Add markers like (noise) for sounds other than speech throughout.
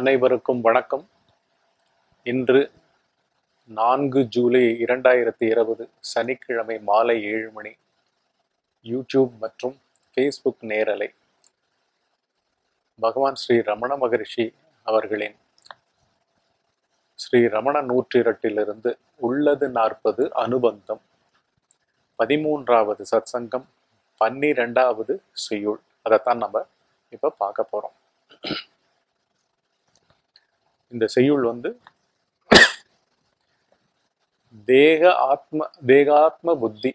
அனைவருக்கும் வணக்கம். இன்று நான்கு ஜூலை இரண்டாயிரத்தி இருபது சனிக்கிழமை மாலை ஏழு மணி யூடியூப் மற்றும் ஃபேஸ்புக் நேரலை பகவான் ஸ்ரீ ரமண மகரிஷி அவர்களின் ஸ்ரீ ரமண நூற்றிரட்டிலிருந்து உள்ளது நாற்பது அனுபந்தம் பதிமூன்றாவது சத்சங்கம் பன்னிரெண்டாவது சுயுள். அதைத்தான் நம்ம இப்போ பார்க்க போகிறோம் இந்த செய்யுள் வந்து தேக ஆத்ம தேகாத்ம புத்தி.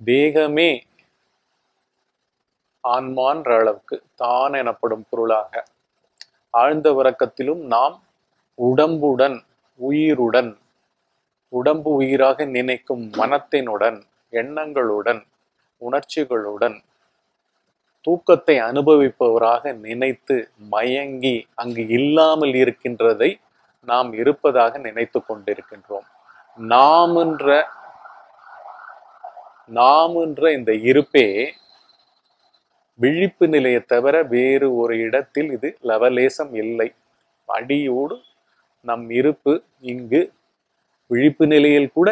தேகமே ஆன்மான்ற அளவுக்கு தான் எனப்படும் பொருளாக. ஆழ்ந்த உறக்கத்திலும் நாம் உடம்புடன் உயிருடன் உடம்பு உயிராக நினைக்கும் மனத்தினுடன் எண்ணங்களுடன் உணர்ச்சிகளுடன் தூக்கத்தை அனுபவிப்பவராக நினைத்து மயங்கி அங்கு இல்லாமல் இருக்கின்றதை நாம் இருப்பதாக நினைத்து கொண்டிருக்கின்றோம். நாம் என்ற நாம் என்ற இந்த இருப்பே விழிப்பு நிலையை தவிர வேறு ஒரு இடத்தில் இது லவலேசம் இல்லை. அடியோடு நம் இருப்பு இங்கு விழிப்பு நிலையில் கூட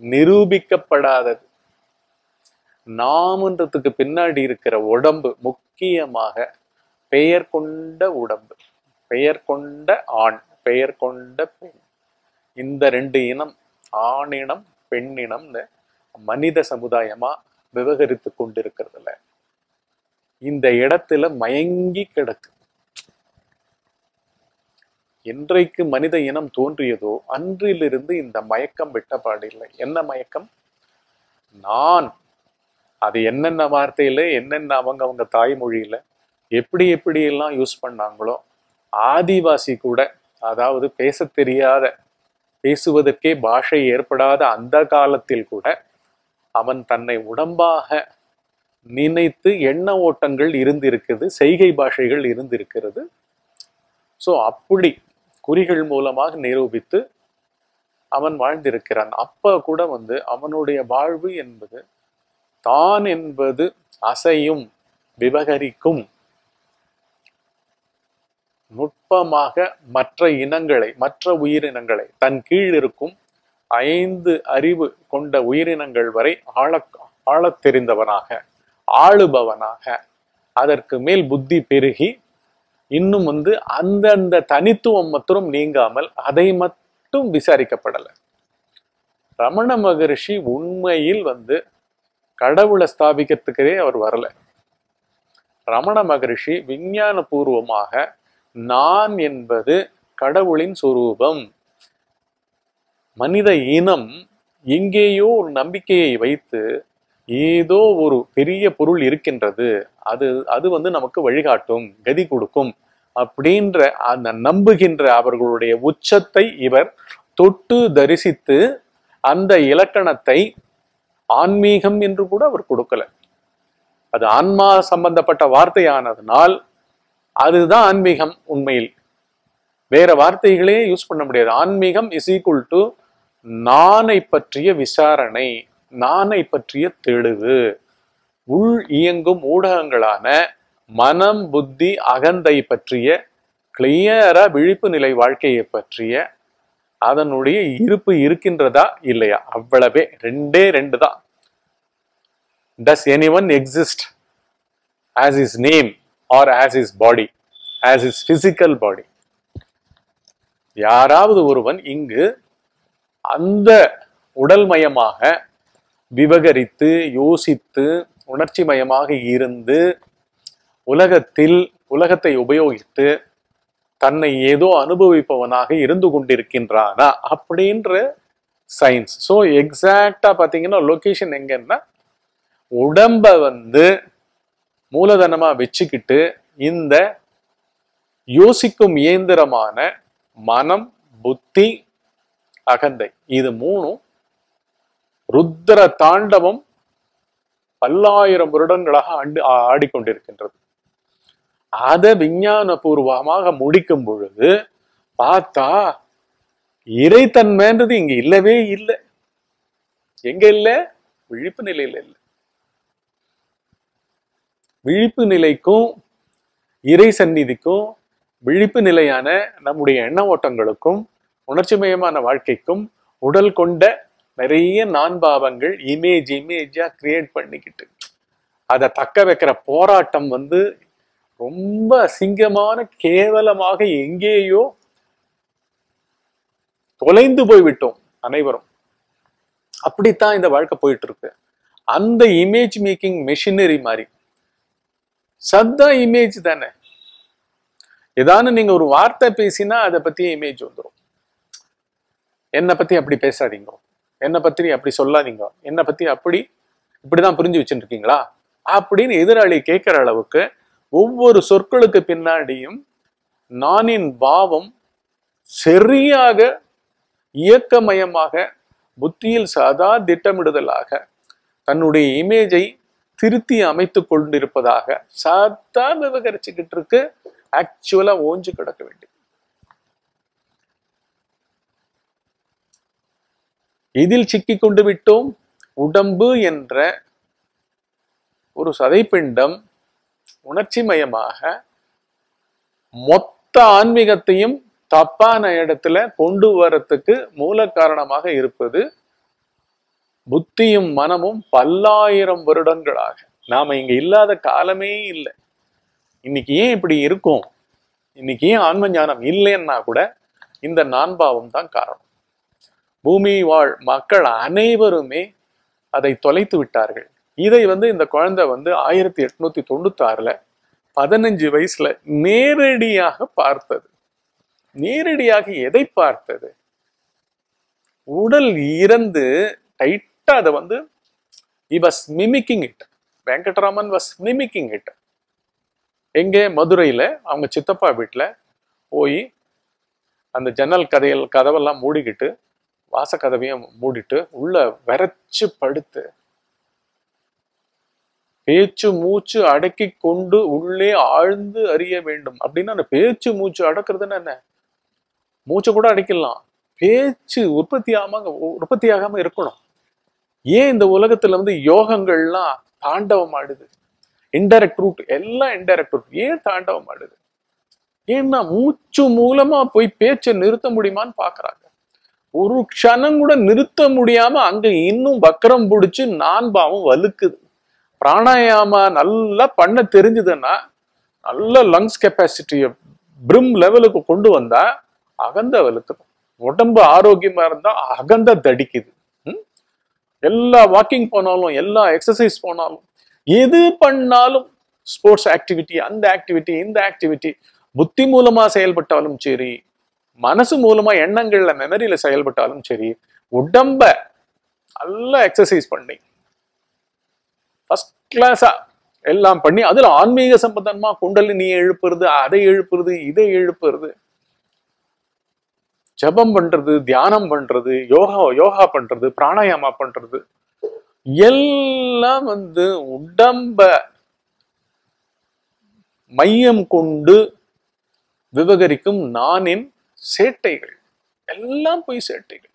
நிரூபிக்கப்படாதது நாமன்றதுக்கு பின்னாடி இருக்கிற உடம்பு முக்கியமாக பெயர் கொண்ட உடம்பு பெயர் கொண்ட ஆண் பெயர் கொண்ட பெண். இந்த ரெண்டு இனம் ஆணினம் பெண்ணினம்னு மனித சமுதாயமா விவகரித்து கொண்டிருக்கிறதுல. இந்த இடத்துல மயங்கி கிடக்கு. என்றைக்கு மனித இனம் தோன்றியதோ அன்றிலிருந்து இந்த மயக்கம் விட்ட இல்லை. என்ன மயக்கம்? நான் அது என்னென்ன வார்த்தையில என்னென்ன அவங்க அவங்க தாய்மொழியில எப்படி எப்படி எல்லாம் யூஸ் பண்ணாங்களோ ஆதிவாசி கூட அதாவது பேச தெரியாத பேசுவதற்கே பாஷை ஏற்படாத அந்த காலத்தில் கூட அவன் தன்னை உடம்பாக நினைத்து எண்ண ஓட்டங்கள் இருந்திருக்குது செய்கை பாஷைகள் இருந்திருக்கிறது. ஸோ அப்படி குறிகள் மூலமாக நிரூபித்து அவன் வாழ்ந்திருக்கிறான். அப்ப கூட வந்து அவனுடைய வாழ்வு என்பது தான் என்பது அசையும் விவகரிக்கும். நுட்பமாக மற்ற இனங்களை மற்ற உயிரினங்களை தன் கீழ் இருக்கும் ஐந்து அறிவு கொண்ட உயிரினங்கள் வரை ஆழ ஆழத் தெரிந்தவனாக ஆளுபவனாக அதற்கு மேல் புத்தி பெருகி இன்னும் வந்து அந்தந்த தனித்துவம் மற்றும் நீங்காமல் அதை மட்டும் விசாரிக்கப்படலை. ரமண மகரிஷி உண்மையில் வந்து கடவுளை ஸ்தாபிக்கிறதுக்கே அவர் வரல. ரமண மகரிஷி விஞ்ஞான பூர்வமாக நான் என்பது கடவுளின் சொரூபம். மனித இனம் எங்கேயோ ஒரு நம்பிக்கையை வைத்து ஏதோ ஒரு பெரிய பொருள் இருக்கின்றது. அது அது வந்து நமக்கு வழிகாட்டும் கதி கொடுக்கும் அப்படின்ற அந்த நம்புகின்ற அவர்களுடைய உச்சத்தை இவர் தொட்டு தரிசித்து அந்த இலக்கணத்தை ஆன்மீகம் என்று கூட அவர் கொடுக்கல. அது ஆன்மா சம்பந்தப்பட்ட வார்த்தையானதுனால் அதுதான் ஆன்மீகம் உண்மையில். வேற வார்த்தைகளே யூஸ் பண்ண முடியாது. ஆன்மீகம் இஸ் ஈக்குவல் டு நானை பற்றிய விசாரணை நானை பற்றிய தெளிவு. உள் இயங்கும் ஊடகங்களான மனம் புத்தி அகந்தை பற்றிய கிளியரா விழிப்பு நிலை வாழ்க்கையை பற்றிய அதனுடைய இருப்பு இருக்கின்றதா இல்லையா? அவ்வளவே ரெண்டே ரெண்டு தான். Does any one exist as his name or as his body as his physical body யாராவது ஒருவன் இங்கு அந்த உடல்மயமாக விவகரித்து யோசித்து உணர்ச்சி மயமாக இருந்து உலகத்தில் உலகத்தை உபயோகித்து தன்னை ஏதோ அனுபவிப்பவனாக இருந்து கொண்டிருக்கின்றானா அப்படின்ற சயின்ஸ் ஸோ எக்ஸாக்டா பார்த்தீங்கன்னா லொகேஷன் எங்கன்னா உடம்ப வந்து மூலதனமா வச்சுக்கிட்டு இந்த யோசிக்கும் இயந்திரமான மனம் புத்தி அகந்தை இது மூணும் ருத்ர தாண்டவம் பல்லாயிரம் வருடங்களாக ஆண்டு ஆடிக்கொண்டிருக்கின்றது. அதை விஞ்ஞான பூர்வமாக முடிக்கும் பொழுது பார்த்தா இறைத்தன்மைன்றது இங்க இல்லவே இல்லை. எங்க இல்ல? விழிப்பு நிலையில இல்லை. விழிப்பு நிலைக்கும் இறை சந்நிதிக்கும் விழிப்பு நிலையான நம்முடைய எண்ண ஓட்டங்களுக்கும் உணர்ச்சிமயமான வாழ்க்கைக்கும் உடல் கொண்ட நிறைய நான் பாவங்கள் இமேஜ் இமேஜா கிரியேட் பண்ணிக்கிட்டு அதை தக்க வைக்கிற போராட்டம் வந்து ரொம்ப அசிங்கமான கேவலமாக எங்கேயோ தொலைந்து போய்விட்டோம் அனைவரும். அப்படித்தான் இந்த வாழ்க்கை போயிட்டு இருக்கு அந்த இமேஜ் மேக்கிங் மெஷினரி மாதிரி. சத்தா இமேஜ் தானே. ஏதானு நீங்க ஒரு வார்த்தை பேசினா அதை பத்தி இமேஜ் வந்துடும் என்னை பத்தி அப்படி பேசாதீங்க. என்னை பத்தி அப்படி சொல்லாதீங்க. என்னை பத்தி அப்படி இப்படிதான் புரிஞ்சு வச்சுட்டு இருக்கீங்களா? அப்படின்னு எதிராளி கேட்கிற அளவுக்கு ஒவ்வொரு சொற்களுக்கு பின்னாடியும் நானின் பாவம் சரியாக இயக்கமயமாக புத்தியில் சதா திட்டமிடுதலாக தன்னுடைய இமேஜை திருத்தி அமைத்து கொண்டிருப்பதாக சதா விவகரிச்சுக்கிட்டு இருக்கு. ஆக்சுவலா ஓஞ்சு கிடக்க வேண்டியது. இதில் சிக்கி கொண்டு விட்டோம்? உடம்பு என்ற ஒரு சதைப்பிண்டம் உணர்ச்சி மயமாக மொத்த ஆன்மீகத்தையும் தப்பான இடத்துல கொண்டு வரத்துக்கு மூல காரணமாக இருப்பது புத்தியும் மனமும் பல்லாயிரம் வருடங்களாக. நாம இங்க இல்லாத காலமே இல்லை. இன்னைக்கு ஏன் இப்படி இருக்கும்? இன்னைக்கு ஏன் ஆன்ம ஞானம் இல்லைன்னா கூட இந்த நான்பாவம் தான் காரணம். பூமி வாழ் மக்கள் அனைவருமே அதை தொலைத்து விட்டார்கள். இதை வந்து இந்த குழந்தை வந்து ஆயிரத்தி எட்நூத்தி தொண்ணூத்தி ஆறுல பதினஞ்சு வயசுல நேரடியாக பார்த்தது. நேரடியாக எதை பார்த்தது? உடல் இறந்து டைட்டா அதை வந்து he was mimicking it Venkatraman was mimicking it எங்கே? மதுரையில். அவங்க சித்தப்பா வீட்டில் போய் அந்த ஜன்னல் கதையில் கதவெல்லாம் மூடிக்கிட்டு வாசக்கதவையும் மூடிட்டு உள்ள வரைச்சு படுத்து பேச்சு மூச்சு அடக்கி கொண்டு உள்ளே ஆழ்ந்து அறிய வேண்டும். அப்படின்னா அந்த பேச்சு மூச்சு அடக்கிறதுன்னா என்ன? மூச்சை கூட அடைக்கலாம். பேச்சு உற்பத்தி ஆகாம உற்பத்தி ஆகாம இருக்கணும். ஏன் இந்த உலகத்துல வந்து யோகங்கள்லாம் தாண்டவம் ஆடுது இன்டைரக்ட் ரூட் எல்லாம் இன்டைரக்ட் ரூட் ஏன் தாண்டவம் ஆடுது ஏன்னா மூச்சு மூலமா போய் பேச்சை நிறுத்த முடியுமான்னு பாக்குறாங்க. ஒரு க்ஷணம் கூட நிறுத்த முடியாம அங்க இன்னும் வக்கரம் பிடிச்சு நான்பாவம் வலுக்குது. பிராணாயாம நல்லா பண்ண தெரிஞ்சதுன்னா நல்ல லங்ஸ் கெப்பாசிட்டியை பிரிம் லெவலுக்கு கொண்டு வந்தா அகந்த வெளுத்துக்கும் உடம்பு ஆரோக்கியமா இருந்தா அகந்த தடிக்குது ம்? எல்லா வாக்கிங் போனாலும் எல்லா எக்ஸசைஸ் போனாலும் எது பண்ணாலும் ஸ்போர்ட்ஸ் ஆக்டிவிட்டி அந்த ஆக்டிவிட்டி இந்த ஆக்டிவிட்டி புத்தி மூலமா செயல்பட்டாலும் சரி மனசு மூலமா எண்ணங்கள்ல மெமரியில செயல்பட்டாலும் சரி உடம்ப நல்லா எக்ஸசைஸ் பண்ணி ஃபர்ஸ்ட் கிளாஸா எல்லாம் பண்ணி அதுல ஆன்மீக சம்பந்தமா குண்டலினி எழுப்புறது அதை எழுப்புறது இதை எழுப்புறது. ஜபம் பண்றது தியானம் பண்றது யோகா யோகா பண்றது பிராணாயாமா பண்றது. எல்லாம் வந்து உடம்ப மையம் கொண்டு விவகரிக்கும் நானின் சேட்டைகள். எல்லாம் போய் சேட்டைகள்.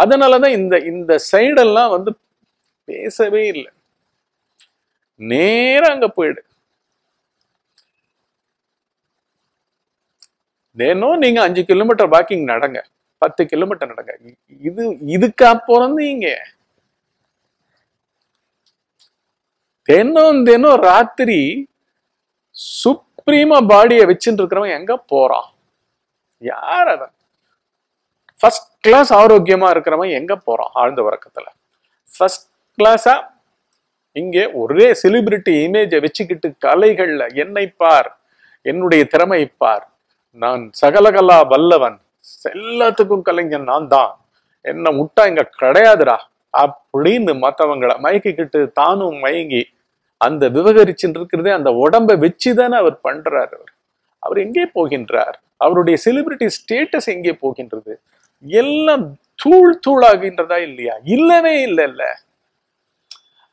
அதனாலதான் இந்த இந்த சைடெல்லாம் வந்து பேசவே இல்லை. நேரம் அங்க போயிடு. தினம் நீங்க அஞ்சு கிலோமீட்டர் வாக்கிங் நடங்க. பத்து கிலோமீட்டர் நடங்க. இது இதுக்கா பிறந்தீங்க தினம் தினம் ராத்திரி சுப்ரீமா பாடியை வச்சுட்டு இருக்கிறவன் எங்க போறான்? யார் அவன்? ஃபர்ஸ்ட் கிளாஸ் ஆரோக்கியமா இருக்கிறவன் எங்க போறான்? ஆழ்ந்த உறக்கத்துல. ஃபர்ஸ்ட் கிளாஸா இங்கே ஒரே செலிபிரிட்டி இமேஜை வச்சுக்கிட்டு கலைகள்ல என்னை பார் என்னுடைய திறமை பார். நான் சகலகலா வல்லவன் எல்லாத்துக்கும் கலைஞன் நான் தான். என்ன முட்டா இங்க கிடையாதுடா அப்படின்னு மற்றவங்களை மயக்கிக்கிட்டு தானும் மயங்கி அந்த விவகரிச்சுட்டு இருக்கிறதே அந்த உடம்பை வச்சுதானே அவர் பண்றார் அவர். அவர் எங்கே போகின்றார்? அவருடைய செலிபிரிட்டி ஸ்டேட்டஸ் எங்கே போகின்றது? எல்லாம் தூள் தூளாகின்றதா இல்லையா? இல்லவே இல்லை இல்லை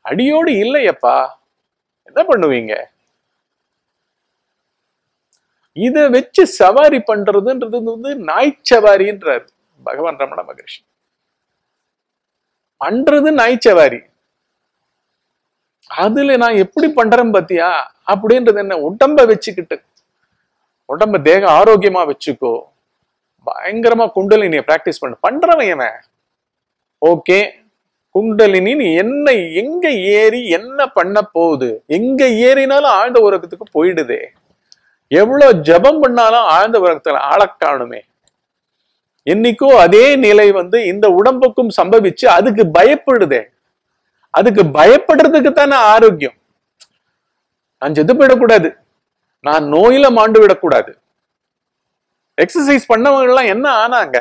அடியோடு இல்லையப்பா. என்ன பண்ணுவீங்க? இத வச்சு சவாரி பண்றதுன்றது வந்து நாய் சவாரின்றார் பகவான் ரமண மகரிஷி. பண்றது நாய் சவாரி. அதுல நான் எப்படி பண்றேன் பத்தியா? அப்படின்றது என்ன உடம்ப வச்சுக்கிட்டு. உடம்ப தேக ஆரோக்கியமா வச்சுக்கோ. பயங்கரமா குண்டலினிய பிராக்டிஸ் பண்ண. பண்றவன் என்ன ஓகே குண்டலினி நீ என்ன எங்க ஏறி என்ன பண்ண போகுது? எங்க ஏறினாலும் ஆழ்ந்த உறக்கத்துக்கு போயிடுதே. எவ்வளவு ஜபம் பண்ணாலும் ஆழ்ந்த உறக்கத்துல ஆளக்காணுமே என்னைக்கோ அதே நிலை வந்து இந்த உடம்புக்கும் சம்பவிச்சு அதுக்கு பயப்படுதே. அதுக்கு பயப்படுறதுக்கு தானே ஆரோக்கியம். நான் செத்து போயிடக்கூடாது. நான் நோயில மாண்டு விடக்கூடாது. எக்ஸசைஸ் பண்ணவங்க எல்லாம் என்ன ஆனாங்க?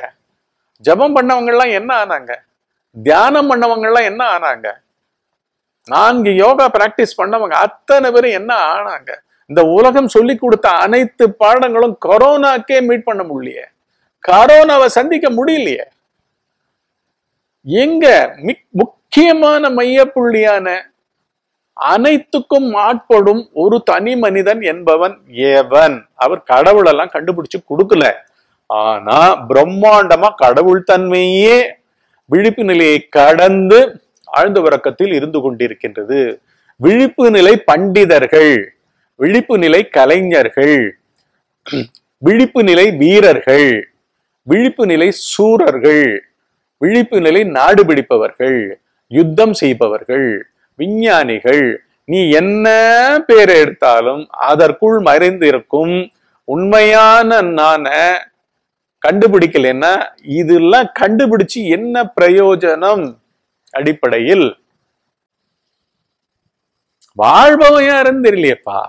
ஜபம் பண்ணவங்க எல்லாம் என்ன ஆனாங்க? தியானம் பண்ணவங்க எல்லாம் என்ன ஆனாங்க? நான்கு யோகா பிராக்டிஸ் பண்ணவங்க அத்தனை பேரும் என்ன ஆனாங்க? இந்த உலகம் சொல்லி கொடுத்த அனைத்து பாடங்களும் கொரோனாக்கே மீட் பண்ண முடியலையே. கரோனாவை சந்திக்க முடியலையே. எங்க மிக்- முக்கியமான மையப்புள்ளியான அனைத்துக்கும் ஆட்படும் ஒரு தனி மனிதன் என்பவன் ஏவன். அவர் கடவுளெல்லாம் கண்டுபிடிச்சு கொடுக்கல. ஆனா பிரம்மாண்டமா கடவுள் தன்மையே விழிப்பு நிலையை கடந்து ஆழ்ந்த உறக்கத்தில் இருந்து கொண்டிருக்கின்றது. விழிப்பு நிலை பண்டிதர்கள் விழிப்பு நிலை கலைஞர்கள் விழிப்பு நிலை வீரர்கள் விழிப்பு நிலை சூரர்கள் விழிப்பு நிலை நாடு பிடிப்பவர்கள் யுத்தம் செய்பவர்கள் விஞ்ஞானிகள் நீ என்ன பேர் எடுத்தாலும் அதற்குள் மறைந்திருக்கும் உண்மையான நான கண்டுபிடிக்கலன்னா இதெல்லாம் கண்டுபிடிச்சு என்ன பிரயோஜனம் அடிப்படையில்? வாழ்பவன் யாருன்னு தெரியலையேப்பா.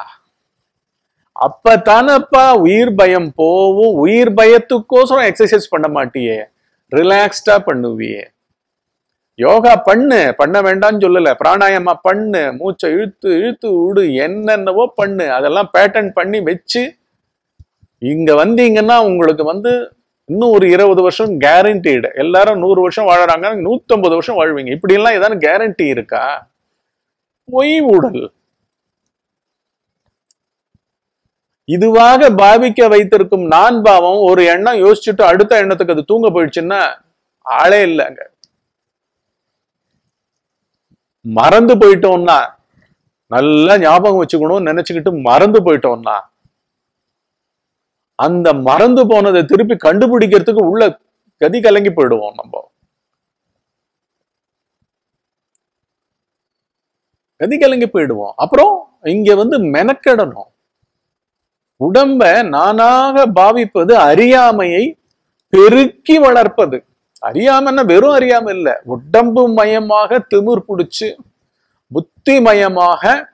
அப்பதானப்பா உயிர் பயம் போவும். உயிர் பயத்துக்கோசரம் எக்ஸசைஸ் பண்ண மாட்டியே. ரிலாக்ஸ்டா பண்ணுவியே. யோகா பண்ணு. பண்ண வேண்டாம்னு சொல்லல. பிராணாயாமா பண்ணு. மூச்சை இழுத்து இழுத்து விடு என்னென்னவோ பண்ணு. அதெல்லாம் பேட்டர்ன் பண்ணி வச்சு இங்க வந்தீங்கன்னா உங்களுக்கு வந்து இன்னும் ஒரு இருபது வருஷம் கேரண்டீடு எல்லாரும் நூறு வருஷம் வாழறாங்க நூத்தம்பது வருஷம் வாழ்வீங்க. இப்படி எல்லாம் ஏதாவது கேரண்டி இருக்கா? பொய் ஊடல். இதுவாக பாவிக்க வைத்திருக்கும் நான் பாவம் ஒரு எண்ணம் யோசிச்சுட்டு அடுத்த எண்ணத்துக்கு அது தூங்க போயிடுச்சுன்னா ஆளே இல்லைங்க மறந்து போயிட்டோம்னா நல்லா ஞாபகம் வச்சுக்கணும்னு நினைச்சுக்கிட்டு மறந்து போயிட்டோம்னா அந்த மறந்து போனதை திருப்பி கண்டுபிடிக்கிறதுக்கு உள்ள கதி கலங்கி போயிடுவோம் நம்ம. கதி கலங்கி போயிடுவோம். அப்புறம் இங்க வந்து மெனக்கெடணும். உடம்ப நானாக பாவிப்பது அறியாமையை பெருக்கி வளர்ப்பது. அறியாமன்னா வெறும் அறியாம இல்லை. உடம்பு மயமாக திமிர் பிடிச்சு புத்தி மயமாக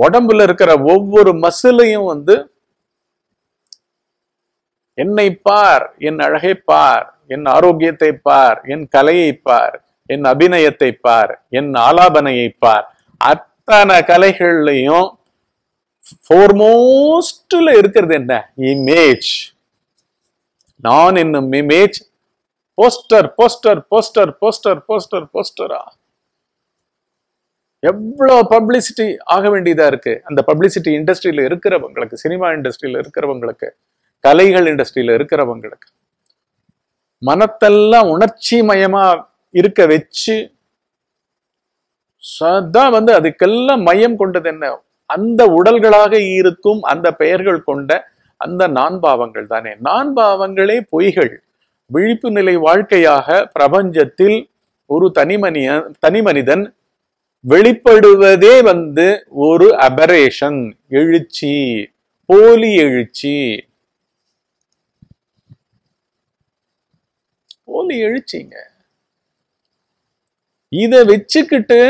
உடம்புல இருக்கிற ஒவ்வொரு மசிலையும் வந்து என்னை பார் என் அழகை பார் என் ஆரோக்கியத்தை பார் என் கலையை பார் என் அபிநயத்தை பார் என் ஆலாபனையை பார். அத்தனை கலைகள்லையும் ஃபோர்மோஸ்ட்ல இருக்கிறது என்ன? இமேஜ் நான் என்னும் image poster poster poster poster poster போஸ்டரா எவ்வளோ பப்ளிசிட்டி ஆக வேண்டியதா இருக்கு? அந்த பப்ளிசிட்டி இண்டஸ்ட்ரியில இருக்கிறவங்களுக்கு சினிமா இண்டஸ்ட்ரியில இருக்கிறவங்களுக்கு. கலைகள் இண்டஸ்ட்ரியில இருக்கிறவங்களுக்கு மனத்தெல்லாம் உணர்ச்சி மயமா இருக்க வச்சு சதா வந்து அதுக்கெல்லாம் மையம் கொண்டது என்ன? அந்த உடல்களாக இருக்கும் அந்த பெயர்கள் கொண்ட அந்த நான்பாவங்கள் தானே. நான்பாவங்களே பொய்கள். விழிப்பு நிலை வாழ்க்கையாக பிரபஞ்சத்தில் ஒரு தனிமனிய தனி மனிதன் வெளிப்படுவதே வந்து ஒரு அபரேஷன் எழுச்சி போலி எழுச்சி. போலி எழுச்சிங்க. இத வச்சுக்கிட்டு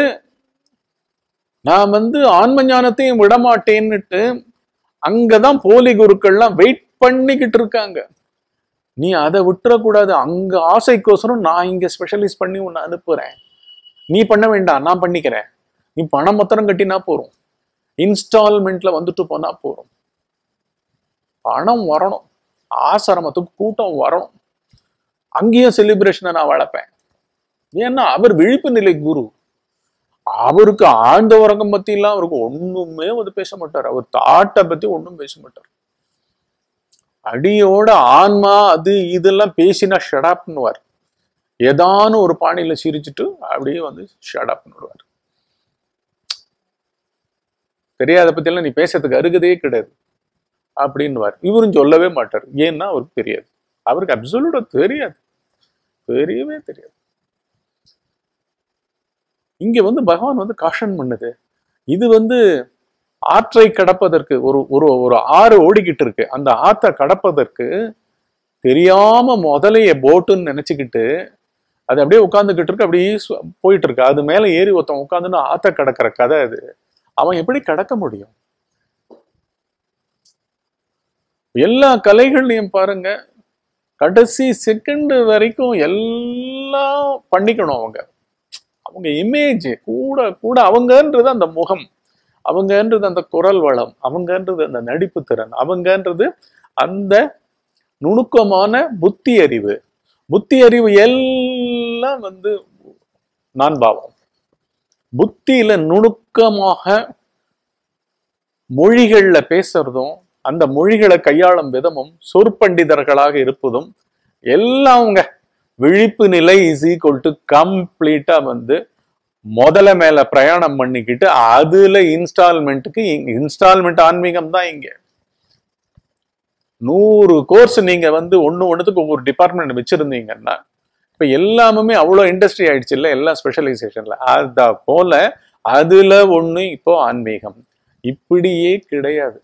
நான் வந்து ஆன்ம ஞானத்தையும் விடமாட்டேன்னுட்டு அங்கதான் போலி குருக்கள்லாம் வெயிட் பண்ணிக்கிட்டு இருக்காங்க. நீ அதை விட்டுறக்கூடாது. அங்க ஆசைக்கோசரம் நான் இங்க ஸ்பெஷலிஸ்ட் பண்ணி உன்னை அனுப்புறேன். நீ பண்ண வேண்டாம் நான் பண்ணிக்கிறேன். நீ பணம் மொத்தம் கட்டினா போறோம் இன்ஸ்டால்மெண்ட்ல வந்துட்டு போனா போறோம் பணம் வரணும். ஆசிரமத்துக்கு கூட்டம் வரணும். அங்கேயும் செலிப்ரேஷனை நான் வளர்ப்பேன். ஏன்னா அவர் விழிப்பு நிலை குரு. அவருக்கு ஆழ்ந்த உறக்கம் பத்தி எல்லாம் அவருக்கு ஒண்ணுமே வந்து பேச மாட்டார். அவர் தாட்டை பத்தி ஒண்ணும் பேச மாட்டார். அடியோட ஆன்மா அது இதெல்லாம் பேசினா ஷடாப்னுவார் ஏதானும் ஒரு பாணியில சிரிச்சுட்டு அப்படியே வந்து ஷடாப்னுடுவார் தெரியாத பத்தியெல்லாம் நீ பேசுறதுக்கு அருகதே கிடையாது. அப்படின்னுவார். இவரும் சொல்லவே மாட்டார். ஏன்னா அவருக்கு தெரியாது. அவருக்கு அப்சல்யூட்டா தெரியாது. தெரியவே தெரியாது. இங்க வந்து பகவான் வந்து காஷன் பண்ணுது. இது வந்து ஆற்றை கடப்பதற்கு ஒரு ஒரு ஒரு ஆறு ஓடிக்கிட்டு இருக்கு. அந்த ஆற்றை கடப்பதற்கு தெரியாம முதலைய போட்டுன்னு நினைச்சுக்கிட்டு அது அப்படியே உட்காந்துக்கிட்டு இருக்கு அப்படியே போயிட்டு இருக்கு. அது மேல ஏறி ஒருத்தன் உட்காந்துன்னு ஆத்த கடக்கிற கதை அது. அவன் எப்படி கடக்க முடியும்? எல்லா கலைகள்லையும் பாருங்க கடைசி செகண்ட் வரைக்கும் எல்லாம் பண்ணிக்கணும் அவங்க. அவங்க இமேஜ் கூட கூட அவங்கன்றது அந்த முகம் அவங்கன்றது அந்த குரல் வளம் அவங்கன்றது அந்த நடிப்பு திறன் அவங்கன்றது அந்த நுணுக்கமான புத்தி அறிவு புத்தி அறிவு எல்லாம் வந்து நான் பாவம். புத்தியில நுணுக்கமாக மொழிகள்ல பேசுறதும் அந்த மொழிகளை கையாளும் விதமும் சொற்பண்டிதர்களாக இருப்பதும் எல்லாம் அவங்க விழிப்பு நிலை இஸ் ஈக்குவல் டு கம்ப்ளீட்டா வந்து முதல்ல மேல பிரயாணம் பண்ணிக்கிட்டு அதுல இன்ஸ்டால்மெண்ட்டுக்கு இன்ஸ்டால்மெண்ட் ஆன்மீகம் தான் இங்க. நூறு கோர்ஸ் நீங்க வந்து ஒண்ணு ஒண்ணுத்துக்கு ஒவ்வொரு டிபார்ட்மெண்ட் வச்சிருந்தீங்கன்னா இப்ப எல்லாமே அவ்வளோ இண்டஸ்ட்ரி ஆயிடுச்சு இல்ல எல்லா ஸ்பெஷலைசேஷன்ல அத போல அதுல ஒண்ணு இப்போ ஆன்மீகம். இப்படியே கிடையாது.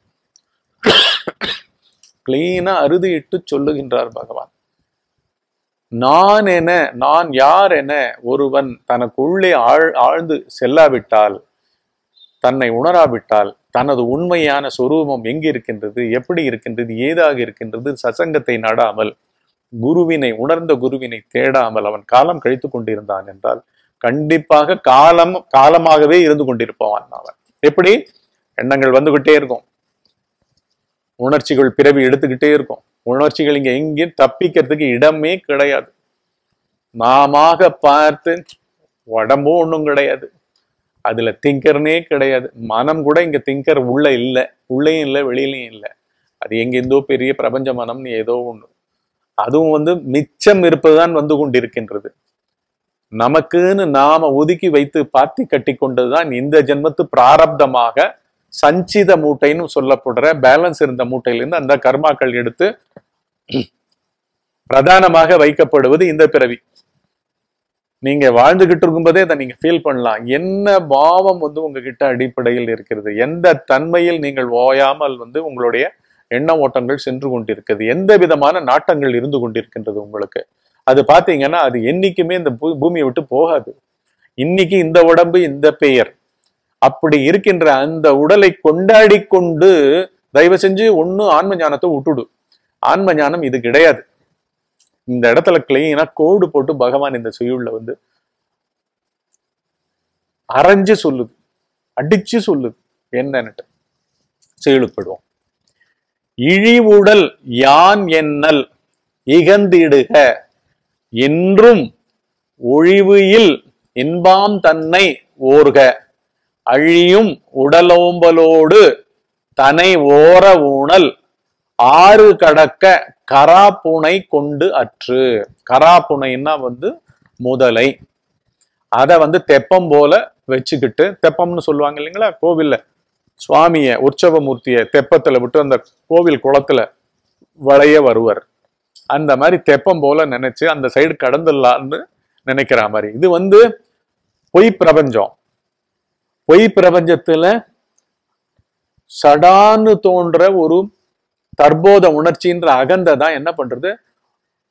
கிளீனா அறுதியிட்டு சொல்லுகின்றார் பகவான். நான் என நான் யார் என ஒருவன் தனக்குள்ளே ஆழ் ஆழ்ந்து செல்லாவிட்டால் தன்னை உணராவிட்டால் தனது உண்மையான சொரூபம் எங்கு இருக்கின்றது எப்படி இருக்கின்றது ஏதாக இருக்கின்றது சசங்கத்தை நாடாமல் குருவினை உணர்ந்த குருவினை தேடாமல் அவன் காலம் கழித்து கொண்டிருந்தான் என்றால் கண்டிப்பாக காலம் காலமாகவே இருந்து கொண்டிருப்பவன் அவன். எப்படி? எண்ணங்கள் வந்துகிட்டே இருக்கும். உணர்ச்சிகள் பிறவி எடுத்துக்கிட்டே இருக்கும். உணர்ச்சிகள் இங்கே எங்கேயும் தப்பிக்கிறதுக்கு இடமே கிடையாது. நாமாக பார்த்து உடம்பும் ஒன்றும் கிடையாது. அதில் திங்கர்னே கிடையாது. மனம் கூட இங்கே திங்கர் உள்ளே இல்லை. உள்ளேயும் இல்லை வெளியிலையும் இல்லை. அது எங்கேருந்தோ பெரிய பிரபஞ்ச மனம்னு ஏதோ ஒன்று அதுவும் வந்து மிச்சம் இருப்பதுதான் வந்து கொண்டிருக்கின்றது. நமக்குன்னு நாம ஒதுக்கி வைத்து பாத்தி கட்டி கொண்டதுதான் இந்த ஜென்மத்து பிராரப்தமாக சஞ்சித மூட்டைன்னு சொல்லப்படுற பேலன்ஸ் இருந்த மூட்டையிலிருந்து அந்த கர்மாக்கள் எடுத்து பிரதானமாக வைக்கப்படுவது இந்த பிறவி. நீங்க வாழ்ந்துகிட்டு இருக்கும்போதே அதை நீங்க ஃபீல் பண்ணலாம். என்ன பாவம் வந்து உங்ககிட்ட அடிப்படையில் இருக்கிறது? எந்த தன்மையில் நீங்கள் ஓயாமல் வந்து உங்களுடைய எண்ண ஓட்டங்கள் சென்று கொண்டிருக்கிறது? எந்த விதமான நாட்டங்கள் இருந்து கொண்டிருக்கின்றது உங்களுக்கு? அது பாத்தீங்கன்னா அது என்னைக்குமே இந்த பூ- பூமியை விட்டு போகாது. இன்னைக்கு இந்த உடம்பு இந்த பெயர். அப்படி இருக்கின்ற அந்த உடலை கொண்டாடி கொண்டு தயவு செஞ்சு ஒண்ணு ஆன்ம ஞானத்தை விட்டுடு. ஆன்ம ஞானம் இது கிடையாது. இந்த இடத்துல கிளீனா கோடு போட்டு பகவான் இந்த சுயுள்ள வந்து அரைஞ்சு சொல்லுது. அடிச்சு சொல்லுது. என்னன்னுட்டு. செயலுப்படுவோம் இழிவுடல் யான் என்னல்? இகந்திடுக. என்றும் ஒழிவுயில் இன்பாம் தன்னை ஓர்க. அழியும் உடலோம்பலோடு தனை ஓர ஊணல் ஆறு கடக்க கராப்புனை கொண்டு அற்று. கராப்புனைன்னா வந்து முதலை. அதை வந்து தெப்பம் போல வச்சுக்கிட்டு தெப்பம்னு சொல்லுவாங்க இல்லைங்களா கோவில்ல. சுவாமிய உற்சவ மூர்த்திய தெப்பத்துல விட்டு அந்த கோவில் குளத்துல வளைய வருவர். அந்த மாதிரி தெப்பம் போல நினைச்சு அந்த சைடு கடந்துடலான்னு நினைக்கிற மாதிரி. இது வந்து பொய் பிரபஞ்சம். பொய் பிரபஞ்சத்துல சடான்னு தோன்ற ஒரு தற்போத உணர்ச்சின்ற அகந்தை தான் என்ன பண்றது?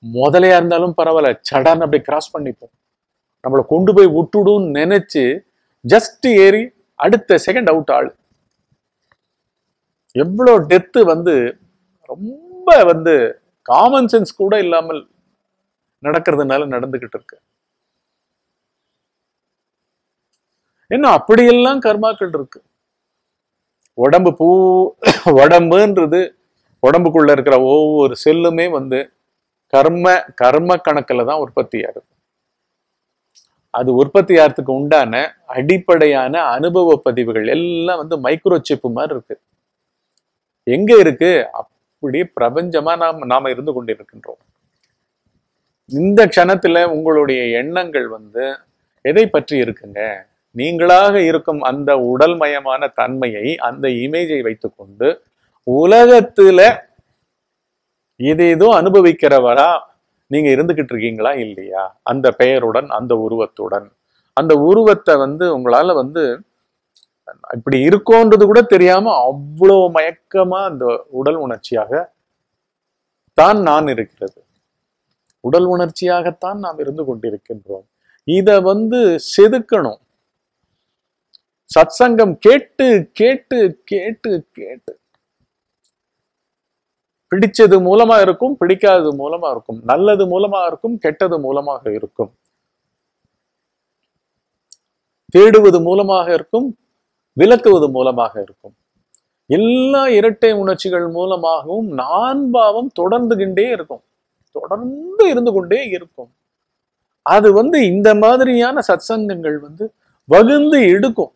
முதலையா இருந்தாலும் பரவாயில்ல சடான்னு அப்படியே கிராஸ் பண்ணிப்போம் நம்மளை கொண்டு போய் விட்டுடும் நினைச்சு ஜஸ்ட் ஏறி அடுத்த செகண்ட் அவுட் ஆள். எவ்வளோ டெத்து வந்து ரொம்ப வந்து காமன் சென்ஸ் கூட இல்லாமல் நடக்கிறதுனால நடந்துகிட்டு இருக்கு. என்ன அப்படியெல்லாம் கர்மாக்கள் இருக்கு. உடம்பு பூ உடம்புன்றது உடம்புக்குள்ள இருக்கிற ஒவ்வொரு செல்லுமே வந்து கர்ம கர்ம கணக்குல தான் உற்பத்தி ஆகுது. அது உற்பத்தி ஆகிறதுக்கு உண்டான அடிப்படையான அனுபவ பதிவுகள் எல்லாம் வந்து மைக்ரோ சிப்பு மாதிரி இருக்கு. எங்க இருக்கு? அப்படியே பிரபஞ்சமா நாம் நாம இருந்து கொண்டிருக்கின்றோம். இந்த க்ஷணத்துல உங்களுடைய எண்ணங்கள் வந்து எதை பற்றி இருக்குங்க? நீங்களாக இருக்கும் அந்த உடல்மயமான தன்மையை அந்த இமேஜை வைத்துக்கொண்டு உலகத்துல ஏதேதோ அனுபவிக்கிறவரா நீங்க இருந்துகிட்டு இருக்கீங்களா இல்லையா? அந்த பெயருடன் அந்த உருவத்துடன். அந்த உருவத்தை வந்து உங்களால வந்து இப்படி இருக்கோன்றது கூட தெரியாம அவ்வளோ மயக்கமா அந்த உடல் உணர்ச்சியாக தான் நான் இருக்கிறது. உடல் உணர்ச்சியாகத்தான் நாம் இருந்து கொண்டிருக்கின்றோம். இத வந்து செதுக்கணும். சத்சங்கம் கேட்டு கேட்டு கேட்டு கேட்டு. பிடிச்சது மூலமா இருக்கும் பிடிக்காதது மூலமா இருக்கும். நல்லது மூலமா இருக்கும் கெட்டது மூலமாக இருக்கும். தேடுவது மூலமாக இருக்கும் விளக்குவது மூலமாக இருக்கும். எல்லா இரட்டை உணர்ச்சிகள் மூலமாகவும் நான் பாவம் இருக்கும். தொடர்ந்து இருந்து கொண்டே இருக்கும். அது வந்து இந்த மாதிரியான சத்சங்கங்கள் வந்து வகுந்து எடுக்கும்.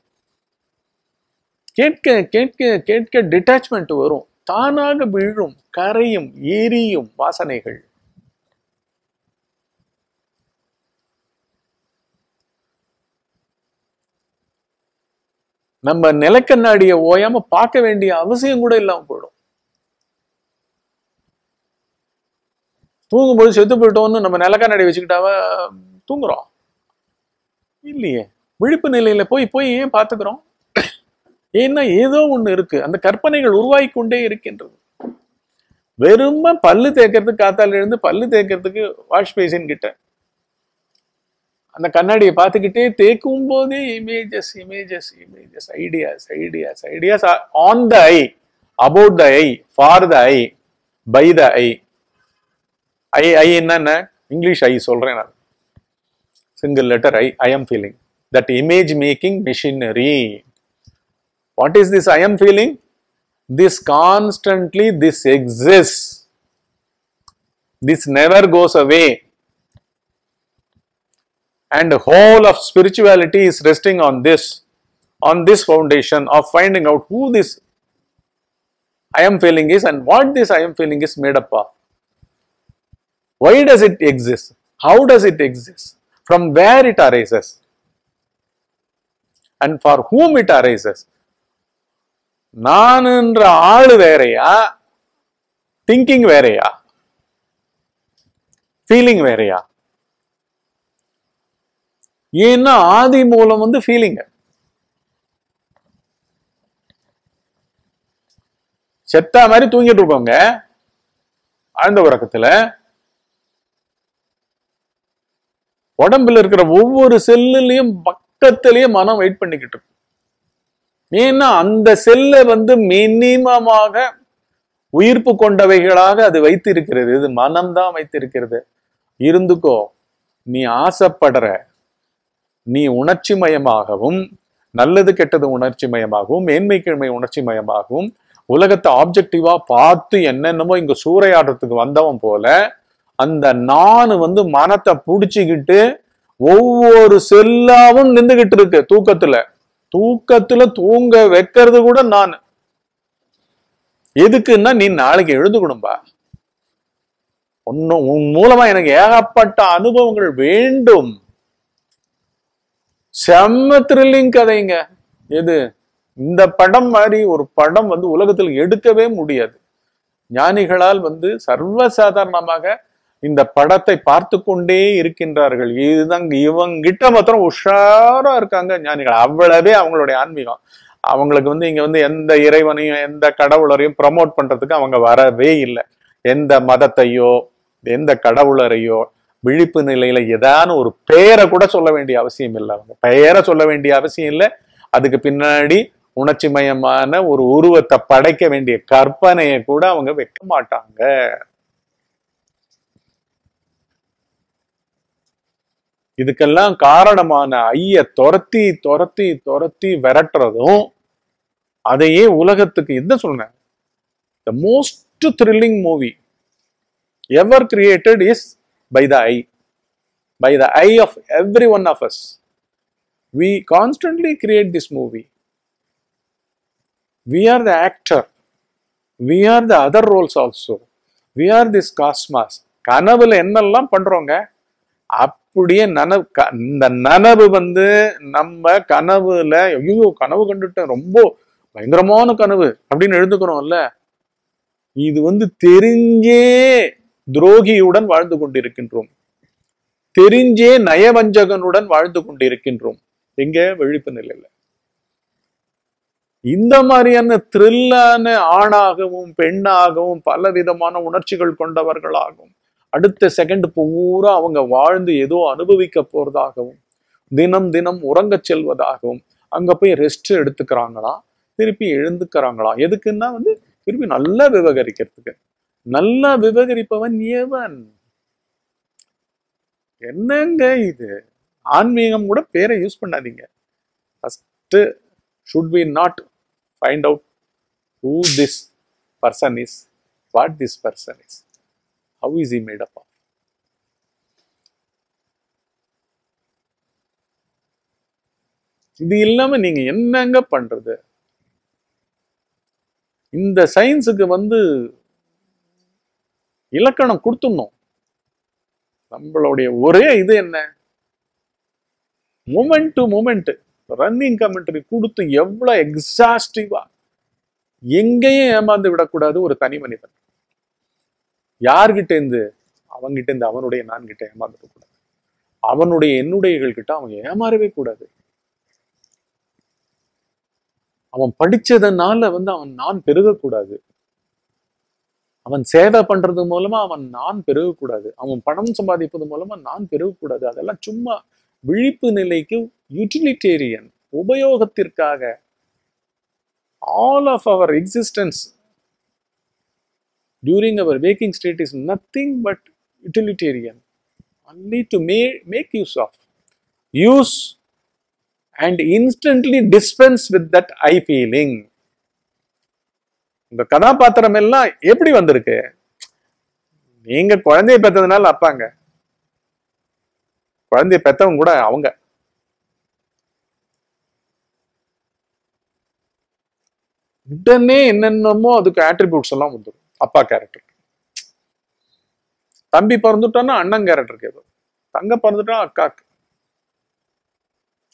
கேட்க கேட்க கேட்க டிட்டாச்மெண்ட் வரும். தானாக விழும் கரையும் எரியும் வாசனைகள். நம்ம நிலக்கண்ணாடியை ஓயாம பார்க்க வேண்டிய அவசியம் கூட இல்லாம போயிடும். தூங்கும்போது செத்து போயிட்டோம்னு நம்ம நிலக்கண்ணாடி வச்சுக்கிட்டாவ தூங்குறோம். இல்லையே. விழிப்பு நிலையில போய் போய் ஏன் பார்த்துக்கிறோம்? ஏன்னா ஏதோ ஒன்று இருக்கு. அந்த கற்பனைகள் உருவாகி கொண்டே இருக்கின்றது. வெறும பல்லு தேய்க்கிறதுக்கு காத்தால் எழுந்து பல்லு தேய்க்கிறதுக்கு வாஷ் பேசின் கிட்ட. அந்த கண்ணாடியை பார்த்துக்கிட்டே தேக்கும் போதே images images images ideas ideas ideas on the I about the I for the I by the I I I என்னென்ன? இங்கிலீஷ் ஐ சொல்றேன் நான். Single letter I I am feeling that image making machinery What is this I am feeling? This constantly, this exists. This never goes away. And the whole of spirituality is resting on this, on this foundation of finding out who this I am feeling is and what this I am feeling is made up of. Why does it exist? How does it exist? From where it arises? And for whom it arises? நானுன்ற ஆளு வேறையா? Thinking வேறையா? Feeling வேறையா? ஏன்னா ஆதி மூலம் வந்து ஃபீலிங்க செத்தா மாதிரி தூங்கிட்டு இருக்கோங்க ஆழ்ந்த உறக்கத்துல உடம்புல இருக்கிற ஒவ்வொரு செல்லுலயும் பக்கத்திலயும் மனம் வெயிட் பண்ணிக்கிட்டு இருக்கும். ஏன்னா அந்த செல்லை வந்து மினிமமாக உயிர்ப்பு கொண்டவைகளாக அது வைத்திருக்கிறது. இது மனம்தான் வைத்திருக்கிறது. இருந்துக்கோ நீ ஆசைப்படுற நீ உணர்ச்சி மயமாகவும் நல்லது கெட்டது உணர்ச்சி மயமாகவும் மேன்மை கிழமை உணர்ச்சி மயமாகவும் உலகத்தை ஆப்ஜெக்டிவா பார்த்து என்னென்னமோ இங்க சூறையாடுறதுக்கு வந்தவன் போல அந்த நான் வந்து மனத்தை புடிச்சுக்கிட்டு ஒவ்வொரு செல்லாவும் நின்றுகிட்டு இருக்கு தூக்கத்துல. தூக்கத்துல தூங்க வைக்கிறது கூட நான். எதுக்குன்னா நீ நாளைக்கு எழுதுகணும்பா. ஒன்னும் உன் மூலமா எனக்கு ஏகப்பட்ட அனுபவங்கள் வேண்டும். செம்ம த்ரில்லிங் கதைங்க. எது? இந்த படம் மாதிரி ஒரு படம் வந்து உலகத்தில் எடுக்கவே முடியாது. ஞானிகளால் வந்து சர்வசாதாரணமாக இந்த படத்தை பார்த்து கொண்டே இருக்கின்றார்கள். இதுதான் இவங்கிட்ட மாத்திரம் உஷாரா இருக்காங்க ஞானிகள். அவ்வளவே அவங்களுடைய ஆன்மீகம். அவங்களுக்கு வந்து இங்க வந்து எந்த இறைவனையும் எந்த கடவுளரையும் ப்ரமோட் பண்றதுக்கு அவங்க வரவே இல்லை. எந்த மதத்தையோ எந்த கடவுளரையோ விழிப்பு நிலையில ஏதான ஒரு பெயரை கூட சொல்ல வேண்டிய அவசியம் இல்லை அவங்க. பெயரை சொல்ல வேண்டிய அவசியம் இல்லை. அதுக்கு பின்னாடி உணர்ச்சி மயமான ஒரு உருவத்தை படைக்க வேண்டிய கற்பனையை கூட அவங்க வைக்க மாட்டாங்க. இதுக்கெல்லாம் காரணமான ஐய துரத்தி துரத்தி துரத்தி விரட்டுறதும் அதையே உலகத்துக்கு என்ன சொல்றேன்? The most thrilling movie ever created is by the I by the I of every one of us we constantly create this movie we are the actor we are the other roles also we are this cosmos கனவுல என்னெல்லாம் பண்றோங்க? அப் அப்படியே நனவு க- இந்த நனவு வந்து நம்ம கனவுல ஐயோ கனவு கண்டுட்டேன் ரொம்ப பயங்கரமான கனவு அப்படின்னு எழுந்துக்கிறோம்ல. இது வந்து தெரிஞ்சே துரோகியுடன் வாழ்ந்து கொண்டிருக்கின்றோம். தெரிஞ்சே நயவஞ்சகனுடன் வாழ்ந்து கொண்டிருக்கின்றோம். எங்க? விழிப்பு நிலையில. இந்த மாதிரியான த்ரில்லான ஆணாகவும் பெண்ணாகவும் பல விதமான உணர்ச்சிகள் கொண்டவர்களாகவும் அடுத்த செகண்ட் பூரா அவங்க வாழ்ந்து ஏதோ அனுபவிக்க போறதாகவும் தினம் தினம் உறங்கச் செல்வதாகவும் அங்க போய் ரெஸ்ட் எடுத்துக்கிறாங்களா? திருப்பி எழுந்துக்கிறாங்களா? எதுக்குன்னா வந்து திருப்பி நல்லா விவகரிக்கிறதுக்கு. நல்லா விவகரிப்பவன் ஏவன் என்னங்க இது? ஆன்மீகம் கூட பேரை யூஸ் பண்ணாதீங்க. First should we not find out who this person is what this person is how is it made of இது இல்லாம நீங்க என்னங்க பண்றது? இந்த சயின்ஸுக்கு வந்து இலக்கணம் கொடுத்துடணும். நம்மளுடைய ஒரே இது என்ன? Moment to moment running commentary கொடுத்து எவ்வளவு எக்ஸாஸ்டிவா எங்கேயும் ஏமாந்து விடக்கூடாது ஒரு தனி மனிதன். யார்கிட்ட இருந்து அவங்கிட்ட இருந்து அவனுடைய நான் கிட்ட ஏமாந்துட கூடாது அவனுடைய என்னுடையகள் கிட்ட அவன் ஏமாறவே கூடாது. அவன் படிச்சதனால வந்து அவன் நான் பெருகக்கூடாது. அவன் சேவை பண்றது மூலமா அவன் நான் பெருகக்கூடாது. அவன் பணம் சம்பாதிப்பது மூலமா நான் பெருகக்கூடாது. அதெல்லாம் சும்மா விழிப்பு நிலைக்கு utilitarian உபயோகத்திற்காக all of our existence during our waking state is nothing but utilitarian only to ma- make use of use and instantly dispense with that i feeling உங்க கதாபாத்திரம் எல்லாம் எப்படி வந்திருக்கு நீங்க குழந்தைய பெத்ததுனால அப்பாங்க குழந்தைய பெத்தவங்க கூட அவங்க உடனே என்னென்னமோ அதுக்கு ஆட்ரிபியூட்ஸ் எல்லாம் வந்துடும் அப்பா கேரக்டர் தம்பி பிறந்துட்டான்னா அண்ணன் கேரக்டருக்கு ஏதோ தங்க பிறந்துட்டா அக்காக்கு.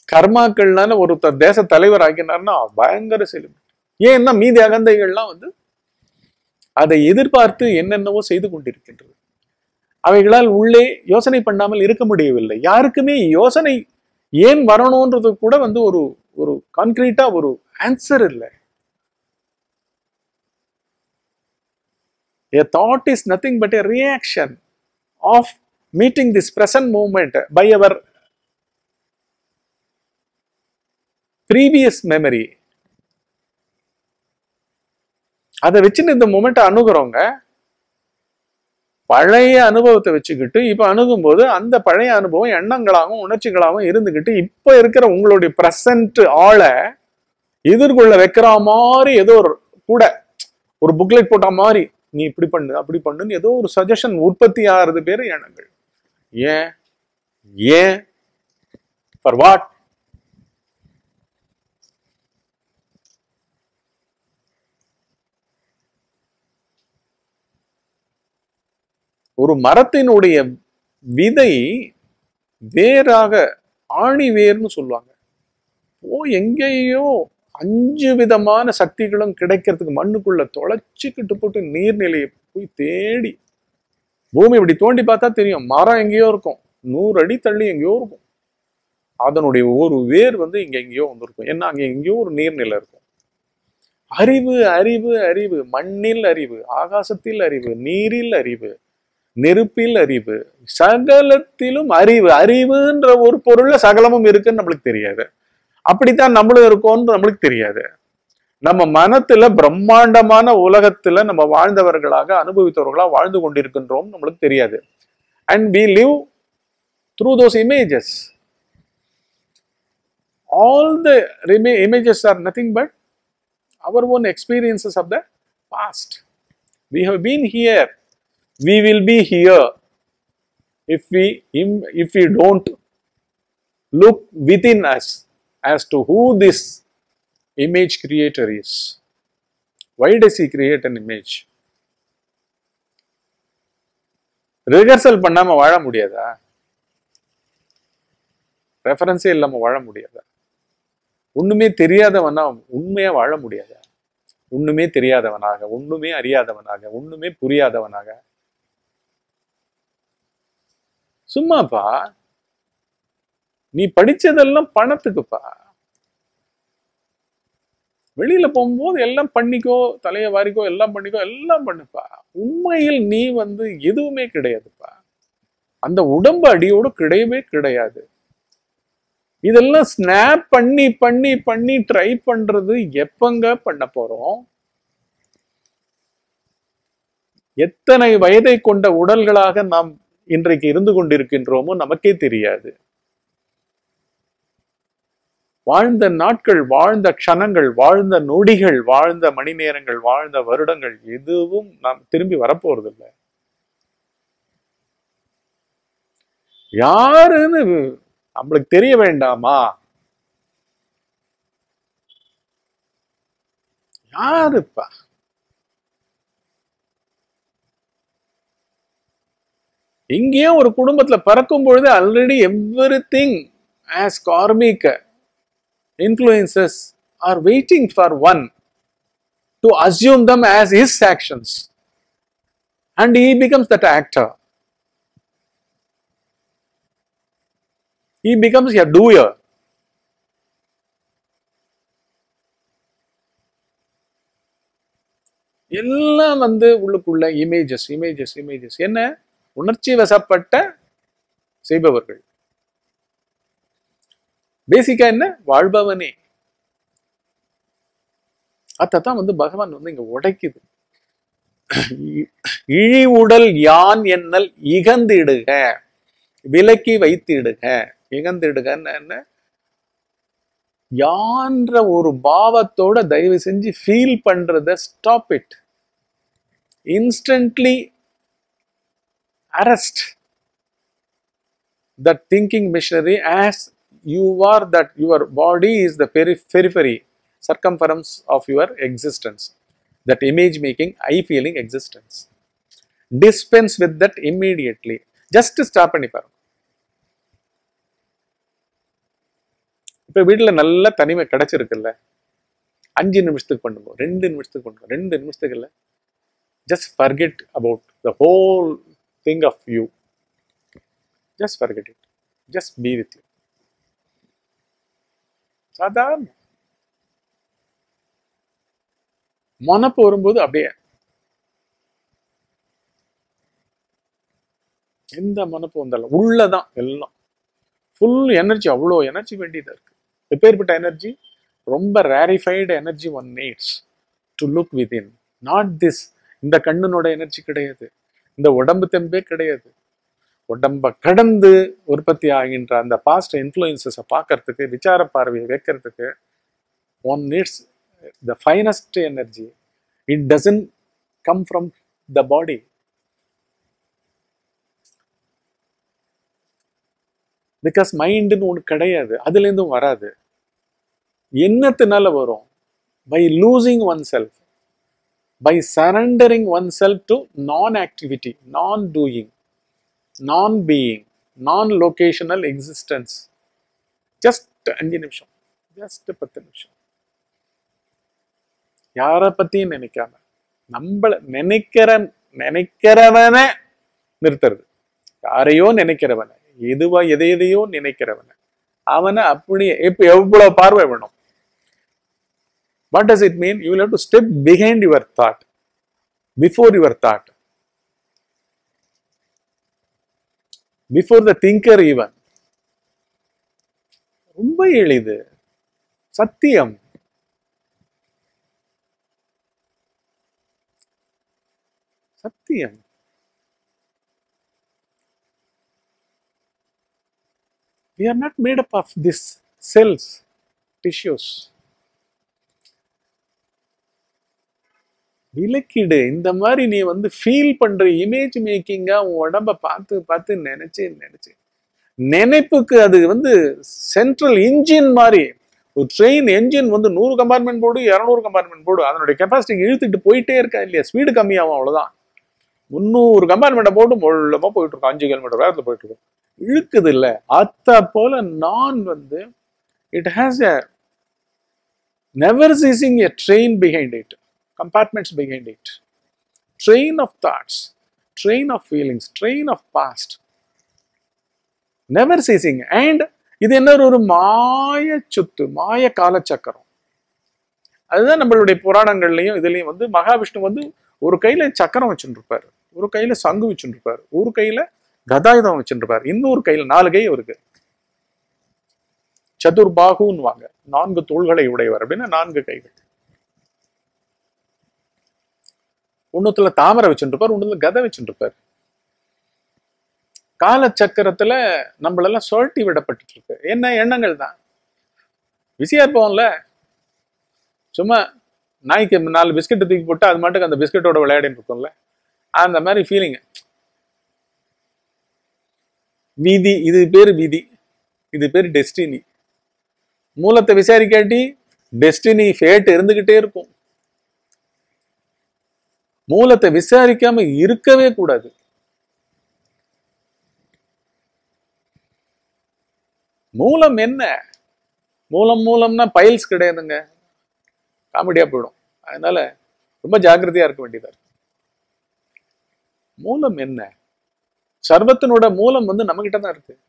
கர்மாக்கள்னால ஒருத்தர் தேச தலைவர் ஆக்கினார்னா பயங்கர செலிபிரிட்டி ஏன்னா மீதி அகந்தைகள்லாம் வந்து அதை எதிர்பார்த்து என்னென்னவோ செய்து கொண்டிருக்கின்றது. அவைகளால் உள்ளே யோசனை பண்ணாமல் இருக்க முடியவில்லை. யாருக்குமே யோசனை ஏன் வரணும்ன்றது கூட வந்து ஒரு ஒரு கான்கிரீட்டா ஒரு ஆன்சர் இல்லை. A thought is nothing but a reaction of meeting this present moment by our previous memory. அதை வச்சுன்னு இந்த மூமெண்ட் அணுகிறவங்க பழைய அனுபவத்தை வச்சுக்கிட்டு இப்போ அணுகும்போது அந்த பழைய அனுபவம் எண்ணங்களாகவும் உணர்ச்சிகளாகவும் இருந்துக்கிட்டு இப்போ இருக்கிற உங்களுடைய ப்ரெசண்ட் ஆளை எதிர்கொள்ள வைக்கிற மாதிரி ஏதோ ஒரு கூட ஒரு புக்லெட் போட்ட மாதிரி நீ இப்படி பண்ணு அப்படி பண்ணுன்னு ஏதோ ஒரு சஜஷன் உற்பத்தி ஆகிறது பேரு எண்ணங்கள். ஏன்? ஏன்? ஃபார் வாட் ஒரு மரத்தினுடைய விதை வேறாக ஆணி வேர்னு சொல்லுவாங்க. ஓ எங்கேயோ அஞ்சு விதமான சக்திகளும் கிடைக்கிறதுக்கு மண்ணுக்குள்ள தொலைச்சிக்கிட்டு போட்டு நீர்நிலையை போய் தேடி. பூமி இப்படி தோண்டி பார்த்தா தெரியும். மரம் எங்கேயோ இருக்கும். நூறு அடி தள்ளி எங்கேயோ இருக்கும். அதனுடைய ஒரு வேர் வந்து இங்க எங்கேயோ வந்திருக்கும். ஏன்னா அங்கே எங்கேயோ ஒரு நீர்நிலை இருக்கும். அறிவு அறிவு அறிவு. மண்ணில் அறிவு ஆகாசத்தில் அறிவு நீரில் அறிவு நெருப்பில் அறிவு. சகலத்திலும் அறிவு. அறிவுன்ற ஒரு பொருள்ல சகலமும் இருக்குன்னு நம்மளுக்கு தெரியாது. அப்படித்தான் நம்மளும் இருக்கோம்னு நம்மளுக்கு தெரியாது நம்ம மனத்துல பிரம்மாண்டமான உலகத்துல நம்ம வாழ்ந்தவர்களாக அனுபவித்தவர்களாக வாழ்ந்து கொண்டிருக்கின்றோம் நம்மளுக்கு தெரியாது and we live through those images all the images are nothing but our experiences of the past past. We have been here. We will be here if we if if we don't look within us as to who this image creator is. Why does he create an image? Rehearsal பண்ணாம வாழ முடியாதா ரெஃபரன்ஸே இல்லாம வாழ முடியாதா ஒண்ணுமே தெரியாதவனா உண்மையா வாழ முடியாதா ஒண்ணுமே தெரியாதவனாக ஒண்ணுமே அறியாதவனாக ஒண்ணுமே புரியாதவனாக சும்மாப்பா நீ படிச்சதெல்லாம் பணத்துக்குப்பா. வெளியில போகும்போது எல்லாம் பண்ணிக்கோ தலைய வாரிக்கோ எல்லாம் பண்ணிக்கோ எல்லாம் பண்ணுப்பா. உண்மையில் நீ வந்து எதுவுமே கிடையாதுப்பா. அந்த உடம்பு அடியோடு கிடையவே கிடையாது. இதெல்லாம் ஸ்னாப் பண்ணி பண்ணி பண்ணி ட்ரை பண்றது எப்பங்க பண்ண போறோம்? எத்தனை வயதை கொண்ட உடல்களாக நாம் இன்றைக்கு இருந்து கொண்டிருக்கின்றோமோ நமக்கே தெரியாது. வாழ்ந்த நாட்கள் வாழ்ந்த க்ஷணங்கள் வாழ்ந்த நொடிகள் வாழ்ந்த மணி நேரங்கள் வாழ்ந்த வருடங்கள் எதுவும் நாம் திரும்பி வரப்போறதில்லை. யாருன்னு நம்மளுக்கு தெரிய வேண்டாமா? யாருப்பா? இங்கேயும் ஒரு குடும்பத்துல பிறக்கும் பொழுது already everything as karmic influences are waiting for one to assume them as his actions. And he becomes that actor. He becomes a doer. எல்லாம் வந்து உள்ளுக்குள்ள இமேஜஸ் இமேஜஸ் இமேஜஸ் என்ன உணர்ச்சி வசப்பட்ட செய்பவர்கள் பேசிக்கா என்ன? வாழ்பவனே. அத்தான் வந்து பகவான் வந்து இங்க உடைக்குது. (clears throat) இழி உடல் யான் என்னல் இகந்திடுக. விலக்கி வைத்திடுக. இகந்திடுகன்னு என்ன? யான்ற ஒரு பாவத்தோட தயவு செஞ்சு ஃபீல் பண்றத stop it instantly arrest that thinking machinery as you are that your body is the periphery circumference of your existence that image making I feeling existence dispense with that immediately just stop பண்ணி பாருங்க இப்ப வீட்டுல நல்ல தனிமை கிடைச்சிருக்குல்ல அஞ்சு நிமிஷத்துக்கு பண்ணுங்க ரெண்டு நிமிஷத்துக்கு பண்ணுங்க ரெண்டு நிமிஷத்துக்கு இல்ல just forget about the whole thing of you just forget it just be with you சாதாரண. மனப்பு வரும்போது அப்படியே எந்த மனப்பு வந்தாலும் உள்ளதான் எல்லாம். ஃபுல் எனர்ஜி அவ்வளோ எனர்ஜி வேண்டியதாக இருக்கு. எப்பேற்பட்ட எனர்ஜி ரொம்ப rarefied energy one needs to look within not this இந்த கண்ணினோட எனர்ஜி கிடையாது. இந்த உடம்பு தெம்பே கிடையாது. உடம்ப கடந்து உற்பத்தி ஆகின்ற அந்த பாஸ்ட் இன்ஃப்ளூயன்சஸை பார்க்கறதுக்கு விசார பார்வையை வைக்கிறதுக்கு one needs the finest energy it doesn't come from the body because மைண்டுன்னு ஒன்று கிடையாது. அதுலேருந்தும் வராது. என்னத்தினால வரும்? By losing oneself by surrendering oneself to non activity non doing non being non locational existence just அஞ்சு நிமிஷம். ஜஸ்ட் பத்து நிமிஷம். யாரை பத்தியும் நினைக்காம நம்மள நினைக்கிற நினைக்கிறவனை நிறுத்துறது. யாரையோ நினைக்கிறவனை எதுவா எதை எதையோ நினைக்கிறவனை. அவனை அப்படியே இப்ப எவ்வளவு பார்வை வேணும்? What does it mean you have to step behind your thought before your thought before the thinker even ரொம்ப எளிது சத்தியம் சத்தியம் we are not made up of this cells tissues விலக்கிடு இந்த மாதிரி நீ வந்து ஃபீல் பண்ற இமேஜ் மேக்கிங்கா உன் உடம்ப பார்த்து பார்த்து நினைச்சு நினைச்சு. நினைப்புக்கு அது வந்து சென்ட்ரல் இன்ஜின் மாதிரி. ஒரு ட்ரெயின் என்ஜின் வந்து நூறு கம்பார்ட்மெண்ட் போடு இரநூறு கம்பார்ட்மெண்ட் போடு. அதனுடைய கெப்பாசிட்டி இழுத்துட்டு போயிட்டே இருக்கா இல்லையா? ஸ்பீடு கம்மியாகும் அவ்வளவுதான். முந்நூறு கம்பார்ட்மெண்ட்டை போட்டு முள்ளமா போயிட்டு இருக்கோம். அஞ்சு கிலோமீட்டர் வேகத்தில் போயிட்டு இருக்கோம். இழுக்குது இல்ல. அத்த போல நான் வந்து it has a never ceasing a train behind it compartments behind it train of thoughts train of feelings train of past never ceasing and இது என்ன ஒரு மாய சுத்து மாய காலச்சக்கரம். அதுதான் நம்மளுடைய புராணங்கள்லயும் இதுலயும் வந்து மகாவிஷ்ணு வந்து ஒரு கையில சக்கரம் வச்சுருப்பாரு. ஒரு கையில சங்கு வச்சுருப்பாரு. ஒரு கையில கதாயுதம் வச்சுருப்பாரு. இன்னொரு கையில நாலு கை இருக்கு சதுர்பாகுன்னு வாங்க நான்கு தோள்களை உடையவர் அப்படின்னா நான்கு கைகள். ஒன்றுத்துல தாமரை வச்சுருப்பார் ஒன்றுல கதை வச்சுருப்பார் காலச்சக்கரத்துல நம்மளெல்லாம் சுழட்டி விடப்பட்டு இருக்கு என்ன எண்ணங்கள் தான்? பிஸியா இருப்போம்ல. சும்மா நாய்க்கு நாலு பிஸ்கெட் தூக்கி போட்டு அது மட்டும் அந்த பிஸ்கெட்டோட விளையாடின்னு இருக்கும்ல. அந்த மாதிரி ஃபீலிங் விதி இது பேர் விதி. இது பேர் டெஸ்டினி மூலத்தை விசாரிக்காட்டி டெஸ்டினி ஃபேட் இருந்துகிட்டே இருக்கும். மூலத்தை விசாரிக்காம இருக்கவே கூடாது. மூலம் என்ன? மூலம் மூலம்னா பைல்ஸ் கிடையாதுங்க. காமெடியா போயிடும். அதனால ரொம்ப ஜாக்கிரதையா இருக்க வேண்டியதா இருக்கு. மூலம் என்ன? சர்வத்தினோட மூலம் வந்து நம்ம கிட்ட தான் இருக்கு.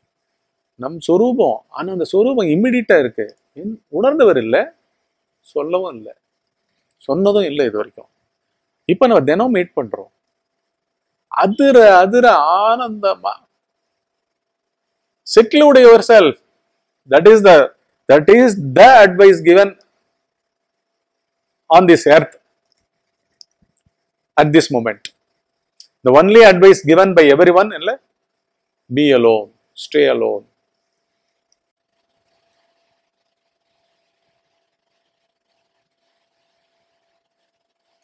நம் சொரூபம். ஆனா அந்த சொரூபம் இம்மிடியட்டா இருக்கு. உணர்ந்தவர் இல்லை சொல்லவும் இல்லை. சொன்னதும் இல்லை இது வரைக்கும். இப்ப நம்ம தினம் மீட் பண்றோம் அதிர அதிர ஆனந்தமா seclude yourself that is the that is the advice given on this earth at this moment the only advice given by everyone illa be alone stay alone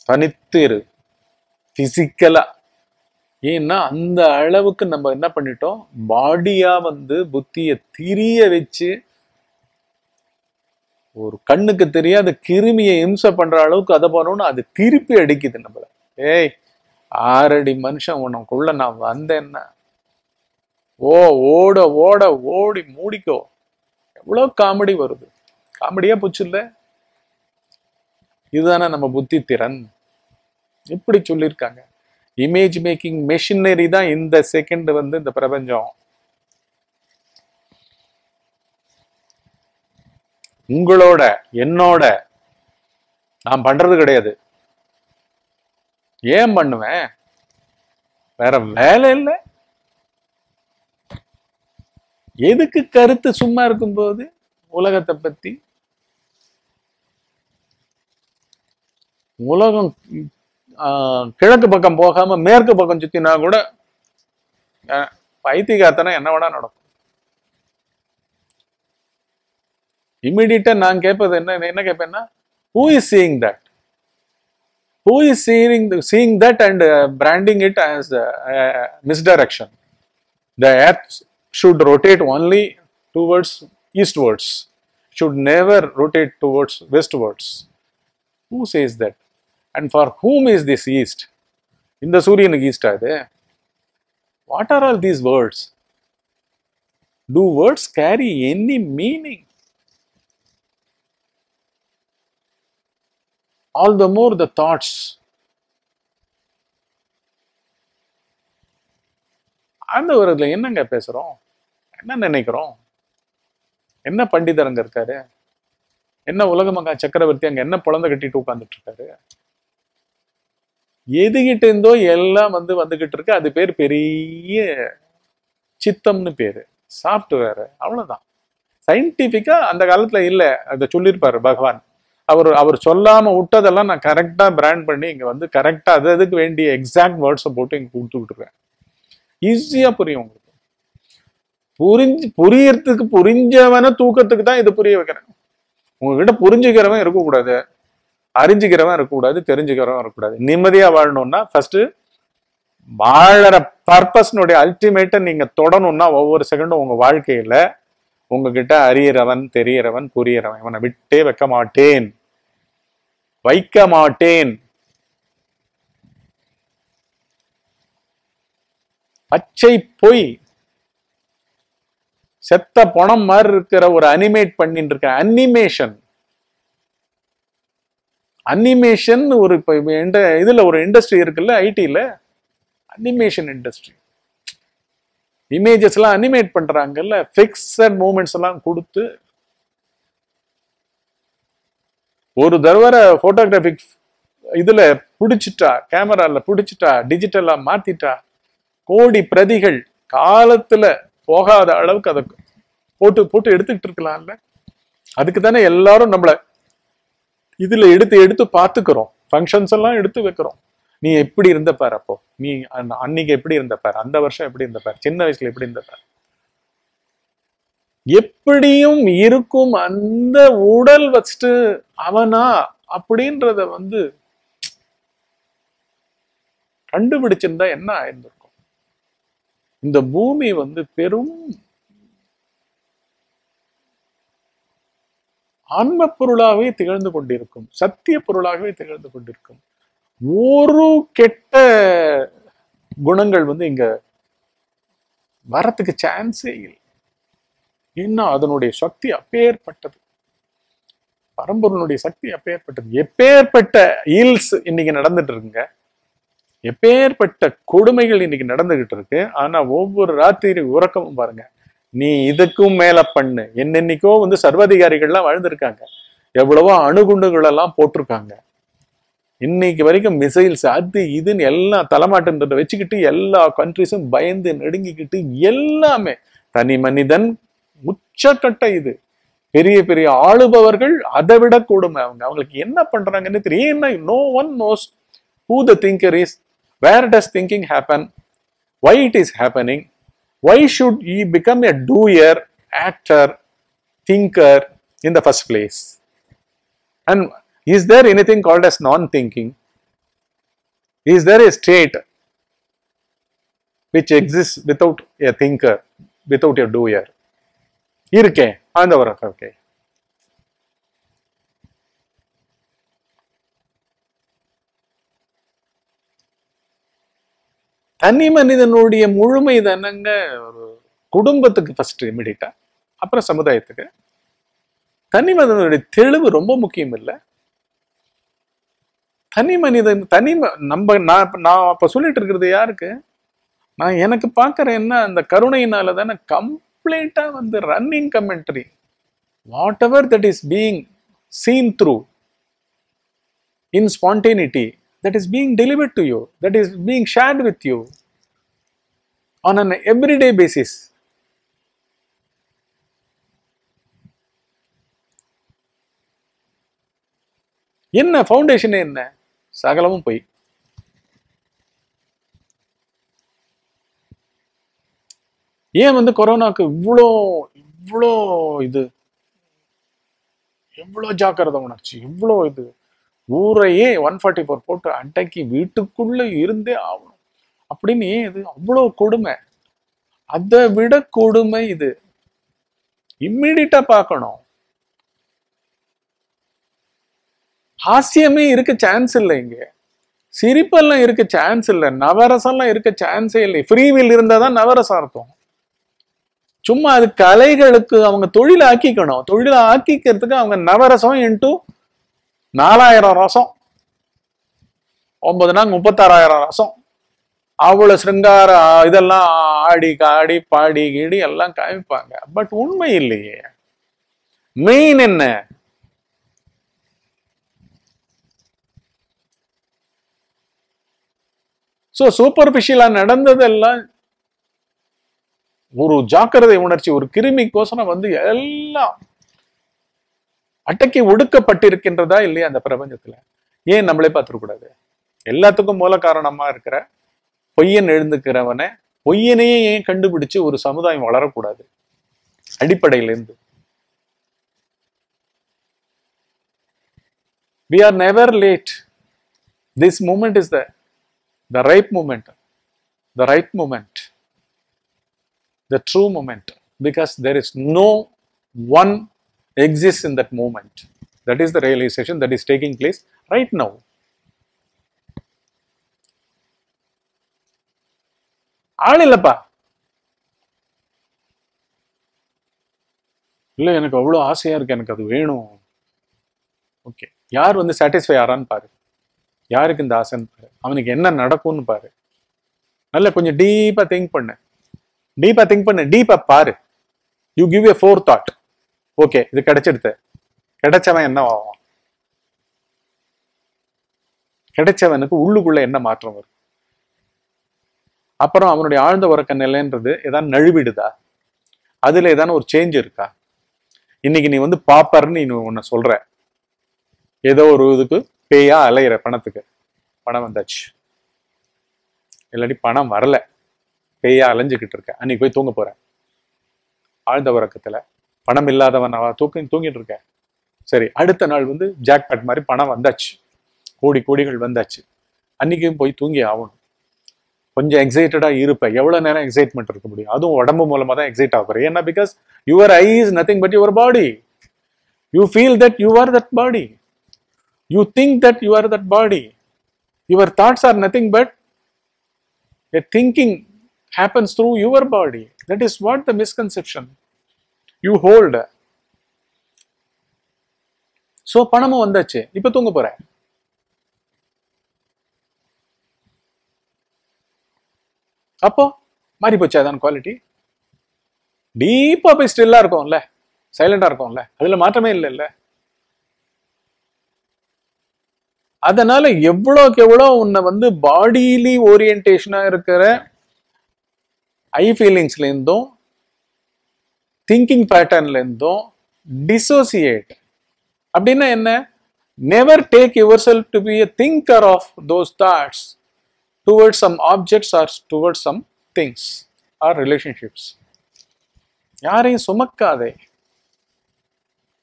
தனித்து இரு பிசிக்கலா ஏன்னா அந்த அளவுக்கு நம்ம என்ன பண்ணிட்டோம்? பாடியா வந்து புத்திய திரிய வச்சு ஒரு கண்ணுக்கு தெரியாத கிருமியை இம்சை பண்ற அளவுக்கு அதை பண்ணோம்னு அது திருப்பி அடிக்குது நம்மள. ஏய் ஆறடி மனுஷன் உனக்குள்ள நான் வந்தேன்னா. ஓ ஓட ஓட ஓடி மூடிக்கோ. எவ்வளவு காமெடி வருது. காமெடியா போச்சு இல்லை? இதுதானே நம்ம புத்தி திறன். இப்படி சொல்லியிருக்காங்க. இமேஜ் மேக்கிங் மெஷினரி தான் இந்த செகண்ட் வந்து இந்த பிரபஞ்சம். உங்களோட என்னோட நான் பண்றது கிடையாது. ஏன் பண்ணுவேன்? வேற வேலை இல்லை. எதுக்கு கருத்து சும்மா இருக்கும்போது உலகத்தை பத்தி? உலகம் கிழக்கு பக்கம் போகாம மேற்கு பக்கம் சுத்தினா கூட அஹ், என்ன வேணா நடக்கும். இம்மிடியட்டா நான் கேட்பது என்ன என்ன கேட்பேன்னா who is seeing that who is seeing seeing that and branding it as misdirection the earth should rotate only towards eastwards. Should never rotate towards westwards. Who says that? And for whom is this east இந்த சூரியனுக்கு east இது? What are all these words do words carry any meaning all the more the thoughts அந்த ஒரு இதில் என்னங்க பேசுறோம்? என்ன நினைக்கிறோம்? என்ன பண்டிதர் அங்கே இருக்காரு? என்ன உலகமகா சக்கரவர்த்தி அங்க என்ன குழந்தை கட்டிட்டு உட்கார்ந்துட்டு இருக்காரு? எதுகிட்ட இருந்தோ எல்லாம் வந்து வந்துகிட்டு இருக்கு அது பேர் பெரிய சித்தம்னு பேரு. சாஃப்ட்வேர் அவ்வளவுதான். சயின்டிபிக்கா அந்த காலத்துல இல்ல. அதை சொல்லியிருப்பாரு பகவான். அவர் அவர் சொல்லாம விட்டதெல்லாம் நான் கரெக்டா பிராண்ட் பண்ணி இங்க வந்து கரெக்டா அது அதுக்கு வேண்டிய எக்ஸாக்ட் வேர்ட்ஸை போட்டு இங்க கொடுத்துக்கிட்டு இருக்கேன் ஈஸியா புரியும் உங்களுக்கு. புரிஞ்சு புரியறதுக்கு புரிஞ்சவன தூக்கத்துக்கு தான் இது புரிய வைக்கிறேன். உங்ககிட்ட புரிஞ்சுக்கிறவன் இருக்கக்கூடாது. அறிஞ்சுக்கிறவன் இருக்கக்கூடாது தெரிஞ்சுக்கிறவன் இருக்கக்கூடாது நிம்மதியா வாழணும்னா ஃபர்ஸ்ட் வாழற பர்பஸ்னுடைய அல்டிமேட்டை நீங்க தொடணும்னா ஒவ்வொரு செகண்டும் உங்க வாழ்க்கையில உங்ககிட்ட அறியறவன் தெரியறவன் புரியறவன் இவனை விட்டே வைக்க மாட்டேன். வைக்க மாட்டேன். பச்சை பொய். செத்த பணம் மாதிரி இருக்கிற ஒரு அனிமேட் பண்ணிட்டு இருக்க அனிமேஷன் அனிமேஷன் ஒரு இப்போ இந்த இதில் ஒரு இண்டஸ்ட்ரி இருக்குல்ல ஐடியில் அனிமேஷன் இண்டஸ்ட்ரி இமேஜஸ்லாம் அனிமேட் பண்ணுறாங்கல்ல ஃபிக்ஸட் மூமெண்ட்ஸ் எல்லாம் கொடுத்து. ஒரு தடவை ஃபோட்டோகிராஃபிக் இதில் பிடிச்சிட்டா கேமராவில் பிடிச்சிட்டா டிஜிட்டலாக மாற்றிட்டா கோடி பிரதிகள் காலத்தில் போகாத அளவுக்கு அதை போட்டு போட்டு எடுத்துக்கிட்டு இருக்கலாம்ல. அதுக்கு தானே எல்லாரும் நம்மளை இதுல எடுத்து எடுத்து பார்த்துக்கிறோம். ஃபங்க்ஷன்ஸ் எல்லாம் எடுத்து வைக்கிறோம். நீ எப்படி இருந்த பாரு அப்போ? நீ அன்னைக்கு எப்படி இருந்த பாரு? அந்த வருஷம் எப்படி இருந்த பாரு? சின்ன வயசுல எப்படி இருந்த பாரு? எப்படியும் இருக்கும் அந்த உடல் வச்சுட்டு அவனா அப்படின்றத வந்து கண்டுபிடிச்சிருந்தா என்ன ஆயிருந்திருக்கும்? இந்த பூமி வந்து பெரும் ஆன்ம பொருளாகவே திகழ்ந்து கொண்டிருக்கும் சத்திய பொருளாகவே திகழ்ந்து கொண்டிருக்கும். ஒரு கெட்ட குணங்கள் வந்து இங்க வரத்துக்கு சான்ஸே இல்லை. ஏன்னா அதனுடைய சக்தி அப்பேற்பட்டது. பரம்பொருளுடைய சக்தி அப்பேற்பட்டது. எப்பேற்பட்ட ஈல்ஸ் இன்னைக்கு நடந்துட்டு இருக்குங்க. எப்பேற்பட்ட கொடுமைகள் இன்னைக்கு நடந்துகிட்டு இருக்கு. ஆனா ஒவ்வொரு ராத்திரி உறக்கமும் பாருங்க. நீ இதுக்கும் மேல பண்ணு. என்னென்னைக்கோ வந்து சர்வாதிகாரிகள்லாம் வாழ்ந்திருக்காங்க. எவ்வளவோ அணுகுண்டுகள் எல்லாம் போட்டிருக்காங்க. இன்னைக்கு வரைக்கும் மிசைல்ஸ் அது இதுன்னு எல்லாம் தலைமாட்டுன்றதை வச்சுக்கிட்டு எல்லா கண்ட்ரிஸும் பயந்து நடுங்கிக்கிட்டு எல்லாமே தனி மனிதன் உச்சக்கட்ட இது. பெரிய பெரிய ஆளுபவர்கள் அதை விட கொடுமை. அவங்க அவங்களுக்கு என்ன பண்றாங்கன்னு தெரியும் ஏன்னா no one knows who the thinker is where does thinking happen why it is happening why should he become a doer actor thinker in the first place and is there anything called as non-thinking is there a state which exists without a thinker without a doer இருக்கேன் அந்த ஒரு okay தனி மனிதனுடைய முழுமை தானங்க ஒரு குடும்பத்துக்கு first இமிடியட்டா அப்புறம் சமுதாயத்துக்கு? தனி மனிதனுடைய தெளிவு ரொம்ப முக்கியம் இல்லை. தனி மனிதன் தனி நம்ம நான் நான் அப்ப சொல்லிட்டு இருக்கிறது யாருக்கு? நான் எனக்கு பார்க்கறேன் என்ன அந்த கருணையினால தானே கம்ப்ளீட்டா வந்து running commentary whatever that is being seen through in spontaneity that is being delivered to you that is being shared with you on an everyday basis. என்ன ஃபவுண்டேஷன் என்ன? சகலமும் போய். ஏன் வந்து கொரோனாக்கு இவ்வளோ இவ்வளோ இது? எவ்வளோ ஜாக்கிரதை உணர்ச்சி இவ்வளோ இது? ஊரையே ஒன் ஃபார்ட்டி ஃபோர் போட்டு அடக்கி வீட்டுக்குள்ள இருந்தே ஆகணும். அப்படின்னு இது அவ்வளோ கொடுமை. அதை விட கொடுமை இது. இம்மிடியட்டா பார்க்கணும். ஹாஸ்யமே இருக்க சான்ஸ் இல்லை இங்க. சிரிப்பெல்லாம் இருக்க சான்ஸ் இல்லை. நவரசம்லாம் இருக்க சான்ஸே இல்லை. ஃப்ரீவில் இருந்தால் தான் நவரசம் அர்த்தம். சும்மா அது கலைகளுக்கு அவங்க தொழில் ஆக்கிக்கணும் தொழிலை ஆக்கிக்கிறதுக்கு அவங்க நவரசம் இன்ட்டு நாலாயிரம் ரசம். ஒன்பது நாள் முப்பத்தாறாயிரம் ரசம். அவ்வளோ சிருங்கார இதெல்லாம் ஆடி காடி பாடி கீடி எல்லாம் காமிப்பாங்க. பட் உண்மை இல்லையே. மெயின் என்ன? சோ சூப்பர்ஃபிஷியலாக நடந்ததெல்லாம் ஒரு ஜாக்கிரதை உணர்ச்சி ஒரு கிருமிக்கோசரம் வந்து எல்லாம் அட்டக்கி ஒடுக்கப்பட்டிருக்கின்றதா இல்லையா அந்த பிரபஞ்சத்துல? ஏன் நம்மளே பார்த்துருக்கூடாது எல்லாத்துக்கும் மூல காரணமா இருக்கிற பொய்யன் எழுந்துக்கிறவனை பொய்யனையே ஏன் கண்டுபிடிச்சு ஒரு சமுதாயம் வளரக்கூடாது அடிப்படையிலிருந்து we are never late this moment is the the right moment the right moment the true moment because there is no one exists in that moment that is the realization that is taking place right now. ஆள் இல்லப்பா. இல்லை எனக்கு அவ்வளோ ஆசையா இருக்கு. எனக்கு அது வேணும். ஓகே யார் வந்து சாட்டிஸ்ஃபை ஆறான்னு பாரு. யாருக்கு இந்த ஆசைன்னு பாரு. அவனுக்கு என்ன நடக்கும்னு பாரு. நல்ல கொஞ்சம் டீப்பா திங்க் பண்ணு. டீப்பா திங்க் பண்ணு. டீப்பா பாரு. You give a for thought okay இது கிடைச்சிடுது. கிடைச்சவன் என்ன ஆகும் கிடைச்சவனுக்கு உள்ளுக்குள்ள என்ன மாற்றம் வரும்? அப்புறம் அவனுடைய ஆழ்ந்த உறக்க நிலைன்றது ஏதாவது நழுவிடுதா? அதுல ஏதாவது ஒரு சேஞ்ச் இருக்கா? இன்னைக்கு நீ வந்து பாப்பர்னு நீ உன்னை சொல்ற. ஏதோ ஒரு இதுக்கு பேயா அலையிற பணத்துக்கு. பணம் வந்தாச்சு. இல்லாட்டி பணம் வரல. பேயா அலைஞ்சுக்கிட்டு இருக்க. அன்னைக்கு போய் தூங்க போறேன் ஆழ்ந்த உறக்கத்துல பணம் இல்லாதவன் தூக்கி தூங்கிட்டு இருக்கேன் சரி அடுத்த நாள் வந்து ஜாக்பேட் மாதிரி பணம் வந்தாச்சு. கோடி கோடிகள் வந்தாச்சு. அன்னைக்கும் போய் தூங்கி ஆகணும். கொஞ்சம் எக்ஸைட்டடாக இருப்பேன். எவ்வளோ நேரம் எக்ஸைட்மெண்ட் இருக்க முடியும்? அதுவும் உடம்பு மூலமாக தான் எக்ஸைட் ஆகுற ஏன்னா because your I is nothing but your body you feel that you are that body you think that you are that body your thoughts are nothing but a thinking happens through your body. That is what the misconception you hold. So பணமும் வந்தாச்சு. இப்போ தூங்க போறேன். அப்போ மாறி போச்சு அதான் quality டீப்பா போய் ஸ்டில்லா இருக்கும்ல. சைலண்டா இருக்கும்ல. அதுல மாற்றமே இல்லை இல்ல அதனால எவ்வளோக்கு எவ்வளோ உன்னை வந்து பாடியிலி ஓரியன்டேஷனாக இருக்கிற ஐ ஃபீலிங்ஸ்லேருந்தும் திங்கிங் பேட்டர்ன்லேருந்தும் டிசோசியேட் அப்படின்னா என்ன? Never take yourself to be a thinker of those thoughts towards some objects or towards some things or relationships யாரையும் சுமக்காதே.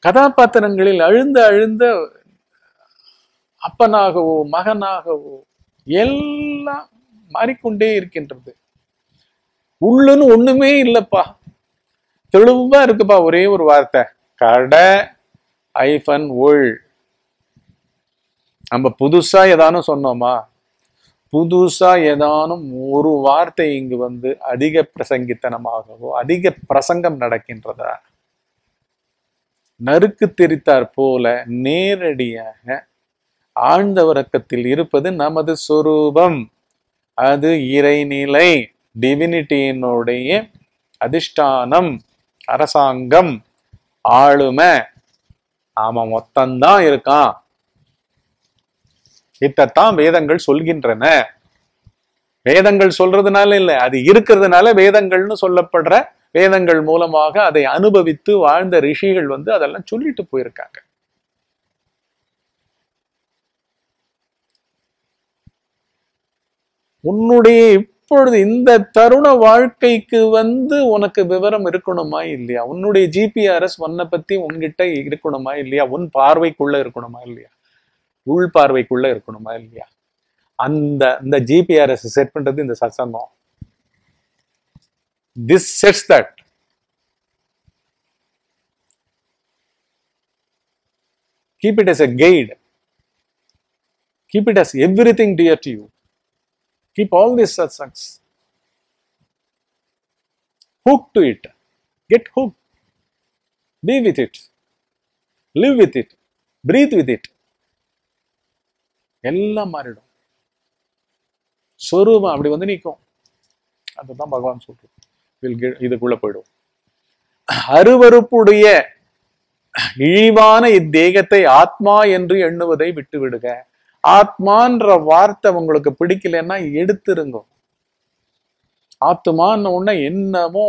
கதாபாத்திரங்களில் அழுந்த அழுந்த அப்பனாகவோ மகனாகவோ எல்லாம் மாறிக்கொண்டே இருக்கின்றது. உள்ளுன்னு ஒண்ணுமே இல்லப்பா. தெளிவா இருக்குப்பா ஒரே ஒரு வார்த்தை. கடை ஐஃபன் உள் நம்ம புதுசா ஏதானும் சொன்னோமா? புதுசா ஏதானும் ஒரு வார்த்தை இங்கு வந்து அதிக பிரசங்கித்தனமாகவோ அதிக பிரசங்கம் நடக்கின்றதா? நறுக்கு தெரித்தார் போல நேரடியாக ஆழ்ந்த உறக்கத்தில் இருப்பது நமது சொரூபம். அது இறைநிலை டிவினிட்டியினுடைய அதிஷ்டானம் அரசாங்கம் ஆளுமை. ஆமா மொத்தம்தான் இருக்கான் இத்தான் வேதங்கள் சொல்கின்றன. வேதங்கள் சொல்றதுனால இல்ல அது இருக்கிறதுனால வேதங்கள்னு சொல்லப்படுற வேதங்கள் மூலமாக அதை அனுபவித்து வாழ்ந்த ரிஷிகள் வந்து அதெல்லாம் சொல்லிட்டு போயிருக்காங்க. உன்னுடைய இப்பொழுது இந்த தருண வாழ்க்கைக்கு வந்து உனக்கு விவரம் இருக்கணுமா இல்லையா? உன்னுடைய ஜிபிஆர்எஸ் ஒன்னை பத்தி உன்கிட்ட இருக்கணுமா இல்லையா? உன் பார்வைக்குள்ள இருக்கணுமா இல்லையா? உள் பார்வைக்குள்ள இருக்கணுமா இல்லையா அந்த இந்த ஜிபிஆர்எஸ் செட் பண்றது இந்த சத்சங்கம் this sets that keep it as a guide keep it as everything dear to you keep all these satsangs hook to it get hooked be with it live with it breathe with it எல்லாம் மாறிடும். சொரூபம் அப்படி வந்து நிற்கும் அதுதான் பகவான் சொல்றோம் இதுக்குள்ள போயிடும். அருவருப்புடைய இழிவான இத்தேகத்தை ஆத்மா என்று எண்ணுவதை விட்டு விடுக ஆத்மான்ற வார்த்தை உங்களுக்கு பிடிக்கலன்னா எடுத்துருங்க. ஆத்மான்னு உடனே என்னமோ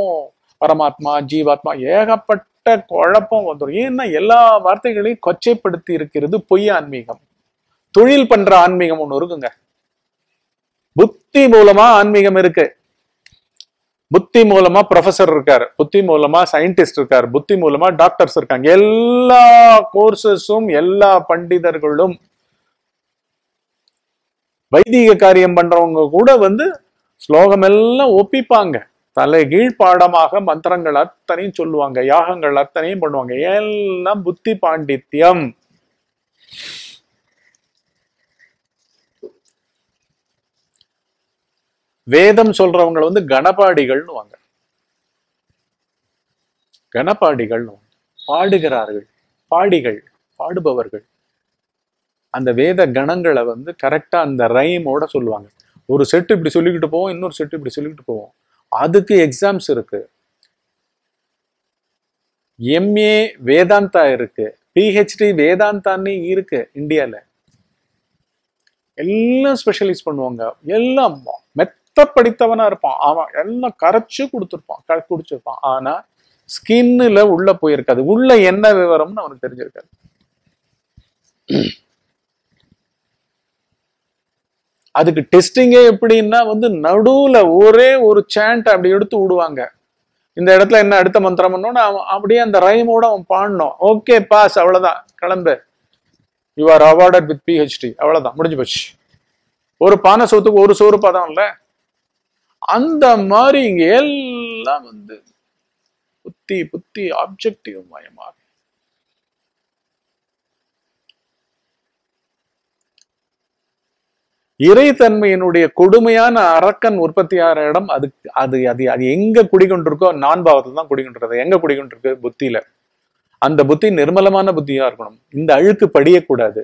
பரமாத்மா ஜீவாத்மா ஏகப்பட்ட குழப்பம் வந்துடும். ஏன்னா எல்லா வார்த்தைகளையும் கொச்சைப்படுத்தி இருக்கிறது பொய் ஆன்மீகம் தொழில் பண்ற ஆன்மீகம் ஒண்ணு இருக்குங்க. புத்தி மூலமா ஆன்மீகம் இருக்கு. புத்தி மூலமா ப்ரொஃபசர் இருக்காரு. புத்தி மூலமா சயின்டிஸ்ட் இருக்காரு. புத்தி மூலமா டாக்டர்ஸ் இருக்காங்க. எல்லா கோர்சஸும் எல்லா பண்டிதர்களும் வைதிக காரியம் பண்றவங்க கூட வந்து ஸ்லோகம் எல்லாம் ஒப்பிப்பாங்க. தலைகீழ் பாடமாக மந்திரங்கள் அத்தனையும் சொல்லுவாங்க. யாகங்கள் அத்தனையும் பண்ணுவாங்க. எல்லாம் புத்தி பாண்டித்யம். வேதம் சொல்றவங்க வந்து கணபாடிகள்னு வாங்க. கணபாடிகள்னு பாடுகிறார்கள் பாடிகள் பாடுபவர்கள். அந்த வேத கணங்களை வந்து கரெக்டா அந்த ரைமோட சொல்லுவாங்க. ஒரு செட்டு இப்படி சொல்லிக்கிட்டு போவோம் இன்னொரு செட்டு இப்படி சொல்லிக்கிட்டு போவோம். அதுக்கு எக்ஸாம்ஸ் இருக்கு. எம்ஏ வேதாந்தா இருக்கு. பிஹெச்டி வேதாந்தான்னு இருக்கு இந்தியால. எல்லாம் ஸ்பெஷலைஸ் பண்ணுவாங்க. எல்லாம் மெத்த படித்தவனா இருப்பான். அவன் எல்லாம் கரைச்சு கொடுத்துருப்பான். க குடிச்சிருப்பான். ஆனா ஸ்கின்னுல உள்ள போயிருக்காது. உள்ள என்ன விவரம்னு அவனுக்கு தெரிஞ்சிருக்காது. அதுக்கு டெஸ்டிங்கே எப்படின்னா வந்து நடுவுல ஒரே ஒரு சாண்ட் அப்படி எடுத்து விடுவாங்க. இந்த இடத்துல என்ன அடுத்த மந்திரம் பண்ணோன்னு அவன் அப்படியே அந்த ரைமோட அவன் பாடணும். ஓகே பாஸ் அவ்வளவுதான். கிளம்பு. You are awarded with PhD அவ்வளவுதான். முடிஞ்சு போச்சு. ஒரு பானை சோத்துக்கு ஒரு சோறு பதம் இல்லை அந்த மாதிரி இங்க எல்லாம் வந்து புத்தி புத்தி ஆப்ஜெக்டிவ் மயமாக. இறைத்தன்மையினுடைய கொடுமையான அரக்கன் உற்பத்தியாகிற இடம் அது அது அது அது எங்க குடிகொண்டிருக்கோ நான் பாவத்துல தான் குடிகொண்டிருக்கு எங்க குடிகொண்டிருக்கு? புத்தியில. அந்த புத்தி நிர்மலமான புத்தியா இருக்கணும். இந்த அழுக்கு படியக்கூடாது.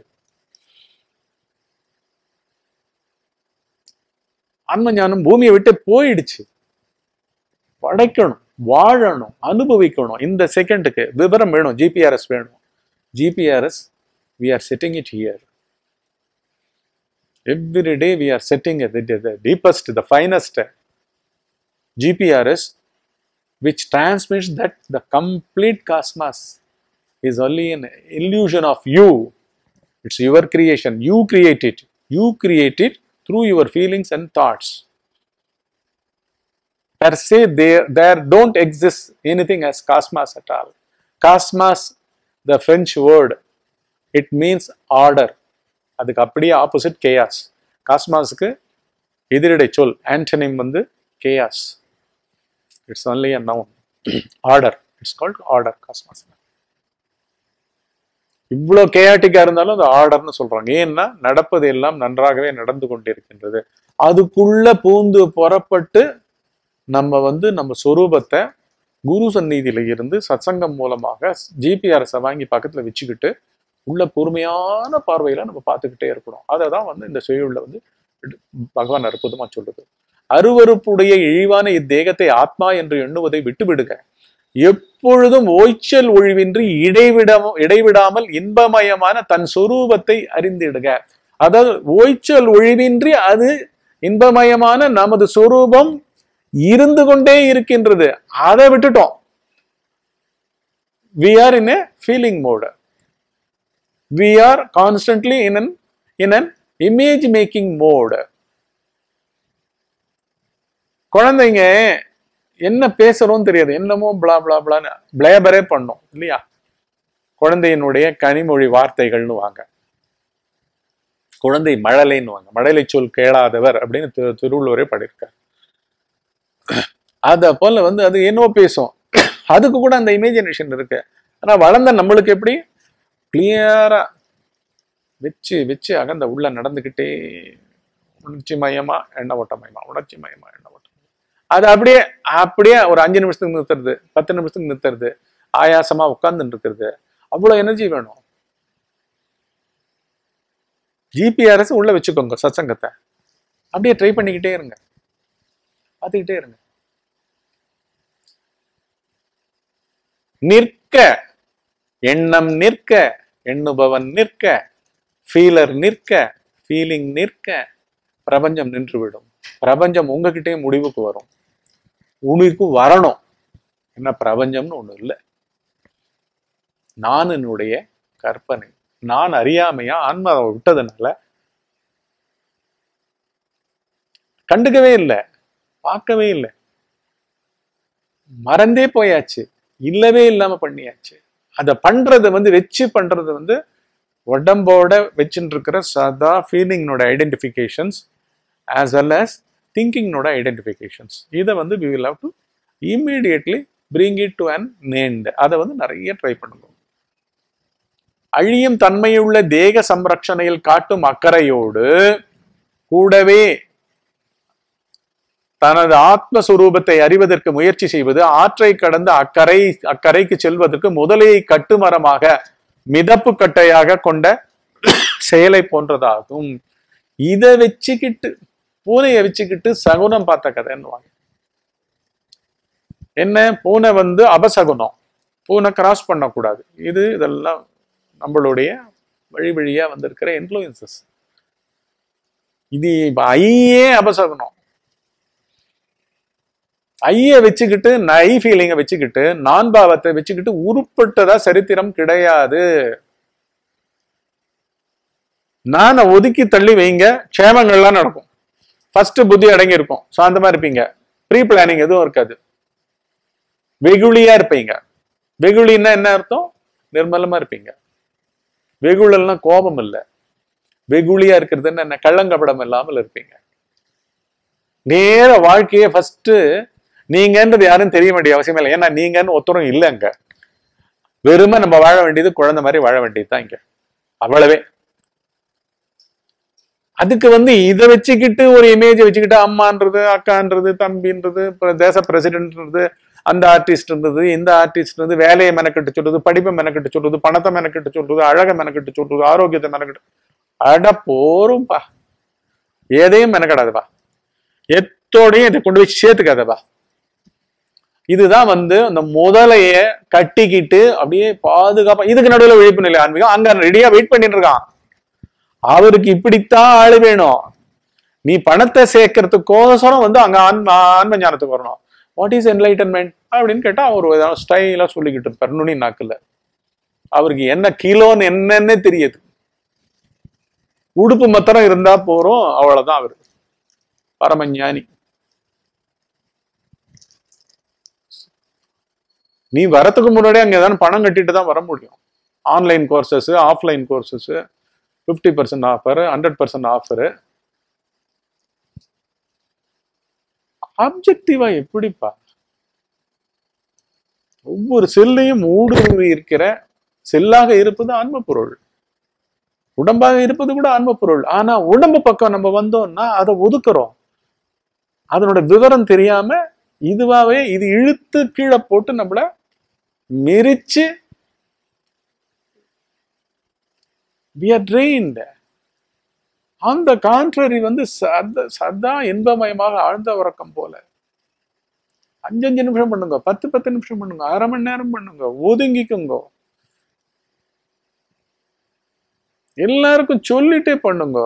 ஆன்ம ஞானம் பூமியை விட்டு போயிடுச்சு படைக்கணும் வாழணும் அனுபவிக்கணும் இந்த செகண்டுக்கு விவரம் வேணும் ஜிபிஆர்எஸ் வேணும் GPRS we are setting it here every day we are setting the deepest the finest GPRS which transmits that the complete cosmos is only an illusion of you. It's your creation. You create it. You create it through your feelings and thoughts. Per se, there, there don't exist anything as cosmos at all. Cosmos, the French word, it means order. அதுக்கு அப்படியே opposite chaos காஸ்மாஸுக்கு எதிரிடை சொல் antonym வந்து chaos it's only a noun order it's called order cosmos இவ்வளோ கேயாட்டிக்கா இருந்தாலும் அது ஆர்டர்னு சொல்றாங்க. ஏன்னா நடப்பது எல்லாம் நன்றாகவே நடந்து கொண்டிருக்கின்றது. அதுக்குள்ள பூந்து புறப்பட்டு நம்ம வந்து நம்ம சொரூபத்தை குரு சந்நிதியில இருந்து சத்சங்கம் மூலமாக ஜிபிஆர்எஸை வாங்கி பக்கத்துல வச்சுக்கிட்டு உள்ள பொறுமையான பார்வையில நம்ம பார்த்துக்கிட்டே இருக்கணும். அதை தான் வந்து இந்த செய்யுள்ள வந்து பகவான் அற்புதமா சொல்லுது. அருவறுப்புடைய இழிவான இத்தேகத்தை ஆத்மா என்று எண்ணுவதை விட்டுவிடுங்க எப்பொழுதும் ஓய்ச்சல் ஒழிவின்றி இடைவிடாம இடைவிடாமல் இன்பமயமான தன் சொரூபத்தை அறிந்திடுக. அதாவது ஓய்ச்சல் ஒழிவின்றி அது இன்பமயமான நமது சொரூபம் இருந்து கொண்டே இருக்கின்றது. அதை விட்டுட்டோம். We are in a feeling mode we are constantly in an in an image making mode குழந்தைங்க என்ன பேசுறோம் தெரியாது. என்னமோ பிளா பிளா பிளான்னு பிளேபரே பண்ணும் இல்லையா? குழந்தையினுடைய கனிமொழி வார்த்தைகள்னு வாங்க. குழந்தை மழலைன்னு வாங்க. மழலை சொல் கேளாதவர் அப்படின்னு திரு திருவள்ளுவரே படியிருக்கார் அத போல வந்து அது என்னவோ பேசும். அதுக்கு கூட அந்த இமேஜினேஷன் இருக்கு. ஆனா வளர்ந்த நம்மளுக்கு எப்படி? கிளியரா வச்சு வச்சு அகந்த உள்ள நடந்துக்கிட்டே உணர்ச்சி மயமா எண்ண ஓட்டமயமா உணர்ச்சி மயமா அது அப்படியே அப்படியே ஒரு அஞ்சு நிமிஷத்துக்கு நிறுத்துறது பத்து நிமிஷத்துக்கு நிறுத்துறது ஆயாசமா உட்கார்ந்துட்டு இருக்கிறது அவ்வளவு எனர்ஜி வேணும். ஜிபிஆர்எஸ் உள்ள வச்சுக்கோங்க சத்சங்கத்தை. அப்படியே ட்ரை பண்ணிக்கிட்டே இருங்க. பார்த்துக்கிட்டே இருங்க. நிற்க எண்ணம் நிற்க எண்ணுபவன் நிற்க ஃபீலர் நிற்க ஃபீலிங் நிற்க பிரபஞ்சம் நின்றுவிடும் பிரபஞ்சம் உங்ககிட்டயே முடிவுக்கு வரும். உனக்கு வரணும். என்ன பிரபஞ்சம்னு ஒண்ணு இல்லை. நான் என்னுடைய கற்பனை. நான் அறியாமையா ஆன்மாவை விட்டதுனால கண்டுக்கவே இல்லை. பார்க்கவே இல்லை. மறந்தே போயாச்சு. இல்லவே இல்லாம பண்ணியாச்சு. அதை பண்றது வந்து வச்சு பண்றது வந்து உடம்போட வச்சுட்டு இருக்கிற சதா ஃபீலிங்னோட ஐடென்டிஃபிகேஷன்ஸ் ஆஸ் வெல் அஸ் திங்கிங்னோட ஐடென்டிஃபிகேஷன்ஸ் இதை வந்து we will have to immediately bring it to an end அதை வந்து நிறைய ட்ரை பண்ணுங்க அழியும் தன்மையுள்ள தேக சம்ரட்சணையில் காட்டும் அக்கறையோடு கூடவே தனது ஆத்மஸ்வரூபத்தை அறிவதற்கு முயற்சி செய்வது ஆற்றை கடந்து அக்கறை அக்கறைக்கு செல்வதற்கு முதலையை கட்டுமரமாக மிதப்பு கட்டையாக கொண்ட செயலை போன்றதாகும். இதை வச்சுக்கிட்டு பூனையை வச்சுக்கிட்டு சகுனம் பார்த்த கதைன்னுவாங்க. என்ன? பூனை வந்து அபசகுனம். பூனை கிராஸ் பண்ணக்கூடாது. இது இதெல்லாம் நம்மளுடைய வழி வழியா வந்திருக்கிற இன்ஃப்ளூயன்சஸ் இது ஐயே அபசகுனம். ஐய வச்சுக்கிட்டு நை ஃபீலிங்கை வச்சுக்கிட்டு நான் பாவத்தை வச்சுக்கிட்டு உருப்பட்டதா சரித்திரம் கிடையாது. நானை ஒதுக்கி தள்ளி வைங்க க்ஷேமங்கள்லாம் நடக்கும். ஃபர்ஸ்ட் புத்தி அடங்கி இருக்கும் சாந்தமா இருப்பீங்க. ப்ரீ பிளானிங் எதுவும் இருக்காது. வெகுளியா இருப்பீங்க. வெகுளின்னா என்ன அர்த்தம்? நிர்மலமா இருப்பீங்க. வெகுளல்னா கோபம் இல்லை. வெகுளியா இருக்கிறதுன்னு என்ன? கள்ளங்கபடம் இல்லாமல் இருப்பீங்க. நேர வாழ்க்கையை ஃபர்ஸ்ட் நீங்கன்றது யாரும் தெரிய வேண்டிய அவசியம் இல்லை. ஏன்னா நீங்கன்னு ஒத்தரும் இல்லை அங்க. வெறுமை நம்ம வாழ வேண்டியது குழந்தை மாதிரி வாழ வேண்டியது தான் இங்க. அவ்வளவே. அதுக்கு வந்து இதை வச்சுக்கிட்டு ஒரு இமேஜை வச்சுக்கிட்டு அம்மான்றது அக்கான்றது தம்பின்றது தேச பிரசிடென்ட்ன்றது அந்த ஆர்டிஸ்ட்ன்றது இருந்தது இந்த ஆர்டிஸ்ட்ன்றது வேலையை மெனக்கெட்டு சொல்றது படிப்பை மெனக்கெட்டு சொல்றது பணத்தை மெனக்கெட்டு சொல்றது அழகை மெனக்கெட்டு சொல்றது ஆரோக்கியத்தை மெனக்கெட்டு. அட போரும்பா. எதையும் மெனக்கடாதுப்பா. எத்தோடையும் இதை கொண்டு போய் சேர்த்துக்காதப்பா. இதுதான் வந்து அந்த முதலைய கட்டிக்கிட்டு அப்படியே பாதுகாப்பா இதுக்கு நடுவில் விழிப்பு நிலை ஆன்மீகம். அங்க ரெடியா வெயிட் பண்ணிட்டு இருக்கான். அவருக்கு இப்படித்தான் ஆளு வேணும். நீ பணத்தை சேர்க்கறதுக்கோசரம் வந்து அங்க ஆன்ம ஆன்ம ஞானத்துக்கு வரணும். வாட் இஸ் என்லைட்டன்மெண்ட் அப்படின்னு கேட்டா அவர் ஸ்டைலா சொல்லிக்கிட்டு இருப்பார் நுனி நாக்குல. அவருக்கு என்ன கிலோன்னு என்னன்னே தெரியுது. உடுப்பு மத்திரம் இருந்தா போறோம் அவ்வளவுதான் அவரு. பரமஞானி. நீ வரத்துக்கு முன்னாடியே அங்க ஏதாவது பணம் கட்டிட்டு தான் வர முடியும். Online courses offline courses fifty percent offer hundred percent offer ஆப்ஜெக்டிவா எப்படிப்பா? ஒவ்வொரு செல்லையும் ஊடுருவி இருக்கிற செல்லாக இருப்பது ஆன்ம பொருள் உடம்பாக இருப்பது கூட ஆன்ம பொருள் ஆனா உடம்பு பக்கம் நம்ம வந்தோம்னா அதை ஒதுக்குறோம். அதனோட விவரம் தெரியாம இதுவாவே இது இழுத்து கீழே போட்டு நம்மள மிரிச்சு we are drained. On the contrary வந்து சத சதா இன்பமயமாக ஆழ்ந்த உறக்கம் போல. அஞ்சு அஞ்சு நிமிஷம் பண்ணுங்க பத்து பத்து நிமிஷம் பண்ணுங்க அரை மணி நேரம் பண்ணுங்க ஒதுங்கிக்குங்க. எல்லாருக்கும் சொல்லிட்டே பண்ணுங்க.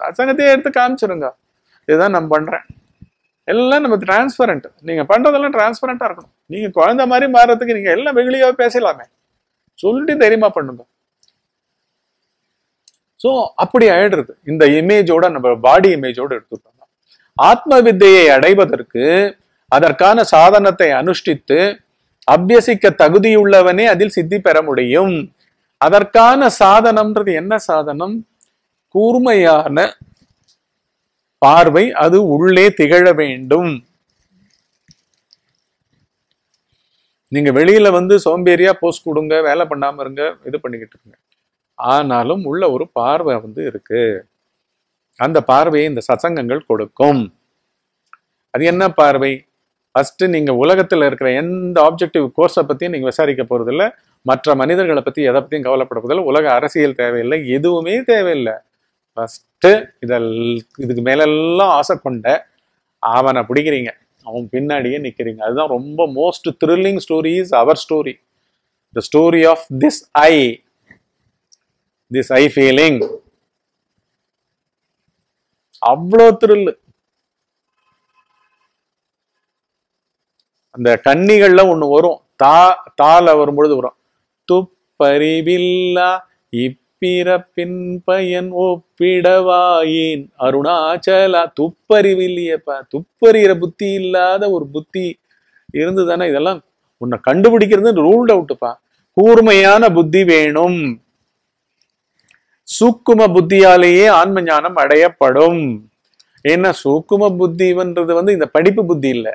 சசங்கத்தையே எடுத்து காமிச்சிருங்க. இதுதான் நான் பண்றேன். எல்லாம் நம்ம டிரான்ஸ்பரண்ட் நீங்க பண்றதெல்லாம் டிரான்ஸ்பரண்டா இருக்கணும். நீங்க குழந்தை மாதிரி மாறுறதுக்கு நீங்க எல்லாம் வெகுளியாக பேசலாமே. சொல்லிட்டு தைரியமா பண்ணுங்க. ஸோ அப்படி ஆயிடுறது. இந்த இமேஜோட நம்ம பாடி இமேஜோட எடுத்துட்டோம் ஆத்ம வித்தையை அடைவதற்கு அதற்கான சாதனத்தை அனுஷ்டித்து அபியசிக்க தகுதியுள்ளவனே அதில் சித்தி பெற முடியும். அதற்கான சாதனம்ன்றது என்ன சாதனம்? கூர்மையான பார்வை அது உள்ளே திகழ வேண்டும். நீங்க வெளியில வந்து சோம்பேறியா போஸ்ட் கொடுங்க வேலை பண்ணாம இருங்க இது பண்ணிக்கிட்டு இருங்க. ஆனாலும் உள்ள ஒரு பார்வை வந்து இருக்கு. அந்த பார்வையை இந்த சசங்கங்கள் கொடுக்கும். அது என்ன பார்வை? ஃபஸ்ட்டு நீங்கள் உலகத்தில் இருக்கிற எந்த ஆப்ஜெக்டிவ் கோர்ஸை பற்றியும் நீங்கள் விசாரிக்க போகிறதில்ல மற்ற மனிதர்களை பற்றி எதை பற்றியும் கவலைப்பட போறதில்ல. உலக அரசியல் தேவையில்லை எதுவுமே தேவையில்லை. ஃபஸ்ட்டு இதெல் இதுக்கு மேலெல்லாம் ஆசை கொண்ட அவனை பிடிக்கிறீங்க. அவன் பின்னாடியே நிற்கிறீங்க அதுதான் ரொம்ப most thrilling story is our story the story of this I this I feeling அவ்வளோ த்ரில்லு அந்த கன்னிகள்ல ஒண்ணு வரும். தா தால வரும்பொழுது வரும். துப்பறிவில்லா இப்பிறப்பின் பயன் ஒப்பிடவாயின். அருணாச்சலா துப்பறிவில்லையப்பா. துப்பறிகிற புத்தி இல்லாத ஒரு புத்தி இருந்துதானே? இதெல்லாம் உன்னை கண்டுபிடிக்கிறது ரூல்ட் அவுட்டுப்பா கூர்மையான புத்தி வேணும். சூக்கும புத்தியாலேயே ஆன்ம ஞானம் அடையப்படும். ஏன்னா சூக்கும புத்தின்றது வந்து இந்த படிப்பு புத்தி இல்லை.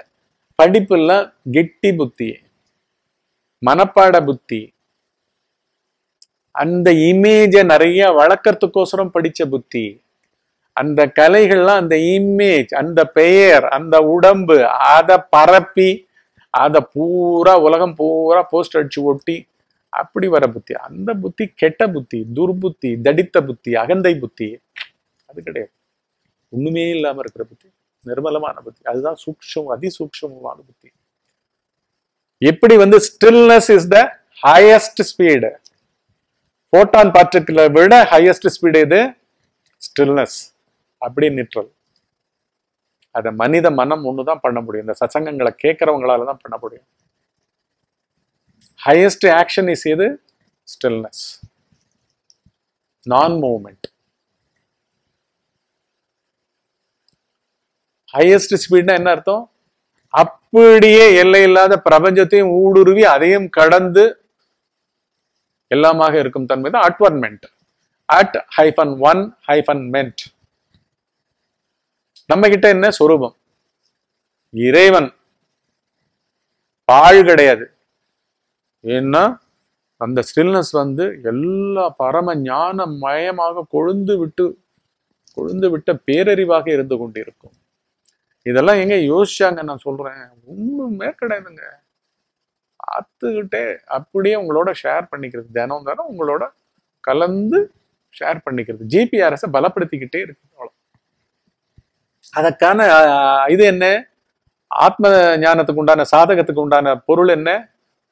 படிப்பு இல்லை கெட்டி புத்தி. மனப்பாட புத்தி. அந்த இமேஜை நிறைய வளர்க்கறதுக்கோசரம் படிச்ச புத்தி. அந்த கலைகள்லாம் அந்த இமேஜ் அந்த பெயர் அந்த உடம்பு அதை பரப்பி அதை பூரா உலகம் பூரா போஸ்ட் அடிச்சு ஒட்டி அப்படி வர புத்தி அந்த புத்தி கெட்ட புத்தி துர்புத்தி தடித்த புத்தி அகந்தை புத்தி அது கிடையாது. ஒண்ணுமே இல்லாம இருக்கிற புத்தி நிர்மலமான புத்தி. அதுதான் சூக்ஷம் அதிசூக்ஷமமான புத்தி. எப்படி வந்து stillness is the highest speed photon பார்ட்டிகிளை விட ஹையஸ்ட் ஸ்பீடு இது ஸ்டில்னஸ் அப்படி நிற்றல் அத மனித மனம் ஒண்ணுதான் பண்ண முடியும். இந்த சசங்கங்களை கேட்கறவங்களால தான் பண்ண முடியும். ஹையஸ்ட் ஆக்ஷன் இஸ் எது? ஸ்டில்னஸ் நான் மூமெண்ட் ஹையஸ்ட் ஸ்பீட்னா என்ன அர்த்தம்? அப்படியே எல்லை இல்லாத பிரபஞ்சத்தையும் ஊடுருவி அதையும் கடந்து எல்லாமாக இருக்கும் தன்மை தான் atonement at hyphen one hyphen ment நம்ம கிட்ட என்ன? சொரூபம். இறைவன். பாழ் கிடையாது. ஏன்னா அந்த ஸ்டில்னஸ் வந்து எல்லா பரம ஞான மயமாக கொழுந்து விட்டு கொழுந்து விட்ட பேரறிவாக இருந்து கொண்டிருக்கும். இதெல்லாம் எங்க யோசிச்சாங்க நான் சொல்றேன். ஒண்ணுமே கிடையாதுங்க. பார்த்துக்கிட்டே அப்படியே உங்களோட ஷேர் பண்ணிக்கிறது. தினம் தினம் உங்களோட கலந்து ஷேர் பண்ணிக்கிறது. ஜிபிஆர்எஸை பலப்படுத்திக்கிட்டே இருக்கு. அவ்வளோ அதற்கான இது என்ன? ஆத்ம ஞானத்துக்கு உண்டான சாதகத்துக்கு உண்டான பொருள் என்ன?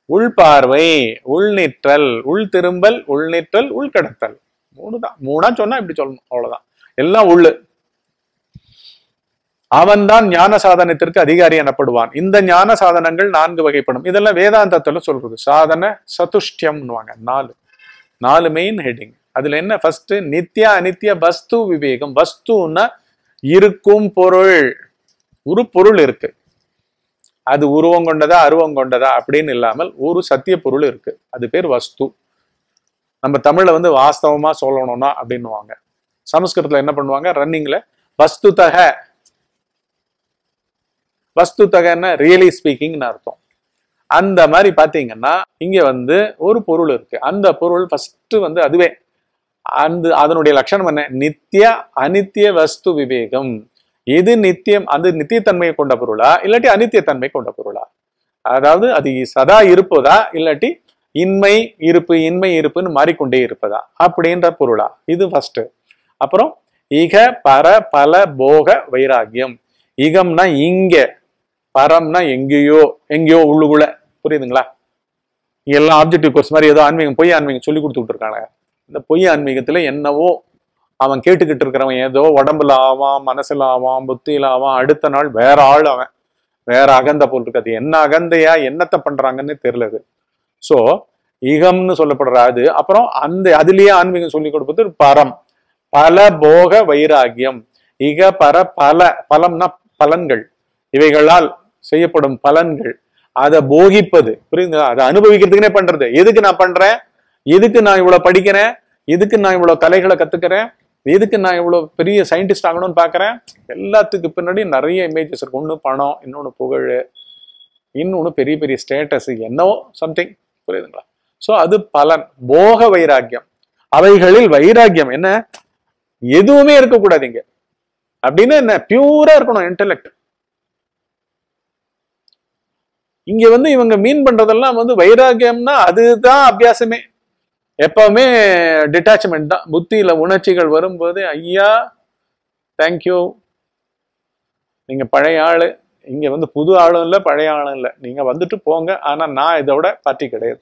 உள்பார்வை உள்நிற்றல் உள் திரும்பல் உள்நிற்றல் உள்கடத்தல். மூணு தான் மூணா சொன்னா இப்படி சொல்லணும். அவ்வளவுதான். எல்லாம் உள்ளு. அவன்தான் ஞான சாதனத்திற்கு அதிகாரி எனப்படுவான். இந்த ஞான சாதனங்கள் நான்கு வகைப்படும். இதெல்லாம் வேதாந்தத்துல சொல்றது. சாதன சதுஷ்டியம்னுவாங்க நாலு. நாலு மெயின் ஹெட்டிங் அதுல என்ன? ஃபர்ஸ்ட் நித்யா அனித்ய வஸ்து விவேகம். வஸ்துன்னா இருக்கும் பொருள். ஒரு பொருள் இருக்கு. அது உருவம் கொண்டதா அருவம் கொண்டதா அப்படின்னு இல்லாமல் ஒரு சத்திய பொருள் இருக்கு. அது பேர் வஸ்து. நம்ம தமிழ்ல வந்து வாஸ்தவமா சொல்லணும்னா அப்படின்னுவாங்க. சமஸ்கிருதத்துல என்ன பண்ணுவாங்க? ரன்னிங்ல வஸ்துதக. வஸ்துதகன்னா ரியலி ஸ்பீக்கிங்னு அர்த்தம். அந்த மாதிரி பாத்தீங்கன்னா இங்க வந்து ஒரு பொருள் இருக்கு. அந்த பொருள் ஃபர்ஸ்ட் வந்து அதுவே. அந்த அதனுடைய லட்சணம் என்ன? நித்திய அனித்திய வஸ்து விவேகம். எது நித்தியம் அது நித்தியத்தன்மையை கொண்ட பொருளா? இல்லாட்டி அனித்தியத்தன்மை கொண்ட பொருளா? அதாவது அது சதா இருப்பதா? இல்லாட்டி இன்மை இருப்பு இன்மை இருப்புன்னு மாறிக்கொண்டே இருப்பதா? அப்படின்ற பொருளா? இது ஃபர்ஸ்ட் அப்புறம் இக பர பல போக வைராகியம். இகம்னா இங்க பரம்னா எங்கேயோ எங்கேயோ உள்ளுக்குள்ள. புரியுதுங்களா? எல்லாம் ஆப்ஜெக்டிவ் கோர்ஸ் மாதிரி ஏதோ ஆன்மீகம் பொய் ஆன்மீகம் சொல்லி கொடுத்துட்டு இருக்காங்க. இந்த பொய் ஆன்மீகத்துல என்னவோ அவன் கேட்டுக்கிட்டு இருக்கிறவன் ஏதோ உடம்புல ஆவான் மனசுல ஆவான் புத்தியில ஆவான் அடுத்த நாள் வேற ஆள் அவன். வேற அகந்த போல் இருக்காது என்ன அகந்தையா என்னத்தை பண்றாங்கன்னு தெரியலது ஸோ இகம்னு சொல்லப்படுற அது. அப்புறம் அந்த அதுலயே ஆன்மீகம் சொல்லி கொடுப்பது பரம். பல போக வைராகியம். இக பர பல பலம்னா பலன்கள். இவைகளால் செய்யப்படும் பலன்கள். அதை போகிப்பது. புரியுதுங்களா அதை அனுபவிக்கிறதுக்குனே பண்றது. எதுக்கு நான் பண்றேன்? எதுக்கு நான் இவ்வளவு படிக்கிறேன்? எதுக்கு நான் இவ்வளவு கலைகளை கத்துக்கிறேன்? எதுக்கு நான் இவ்வளவு பெரிய சயின்டிஸ்ட் ஆகணும்னு பாக்குறேன் எல்லாத்துக்கு பின்னாடி நிறைய இமேஜஸ் இருக்கும் ஒன்று பணம் இன்னொன்னு புகழ் இன்னொன்னு பெரிய பெரிய ஸ்டேட்டஸ் என்னவோ சம்திங் புரியுதுங்களா? சோ அது பலன். போக வைராக்கியம். அவைகளில் வைராக்கியம் என்ன? எதுவுமே இருக்கக்கூடாது இங்க. அப்படின்னு என்ன? பியூரா இருக்கணும் இன்டெலெக்ட் இங்க வந்து இவங்க மீன் பண்றதெல்லாம் வந்து வைராகியம்னா அதுதான் அபியாசமே. எப்பவுமே டிட்டாச்மெண்ட் தான். புத்தியில உணர்ச்சிகள் வரும்போது ஐயா தேங்க்யூ நீங்க பழைய ஆளு. இங்க வந்து புது ஆளும் இல்லை பழைய ஆளும் இல்லை. நீங்க வந்துட்டு போங்க. ஆனா நான் இதோட பார்ட்டி கிடையாது.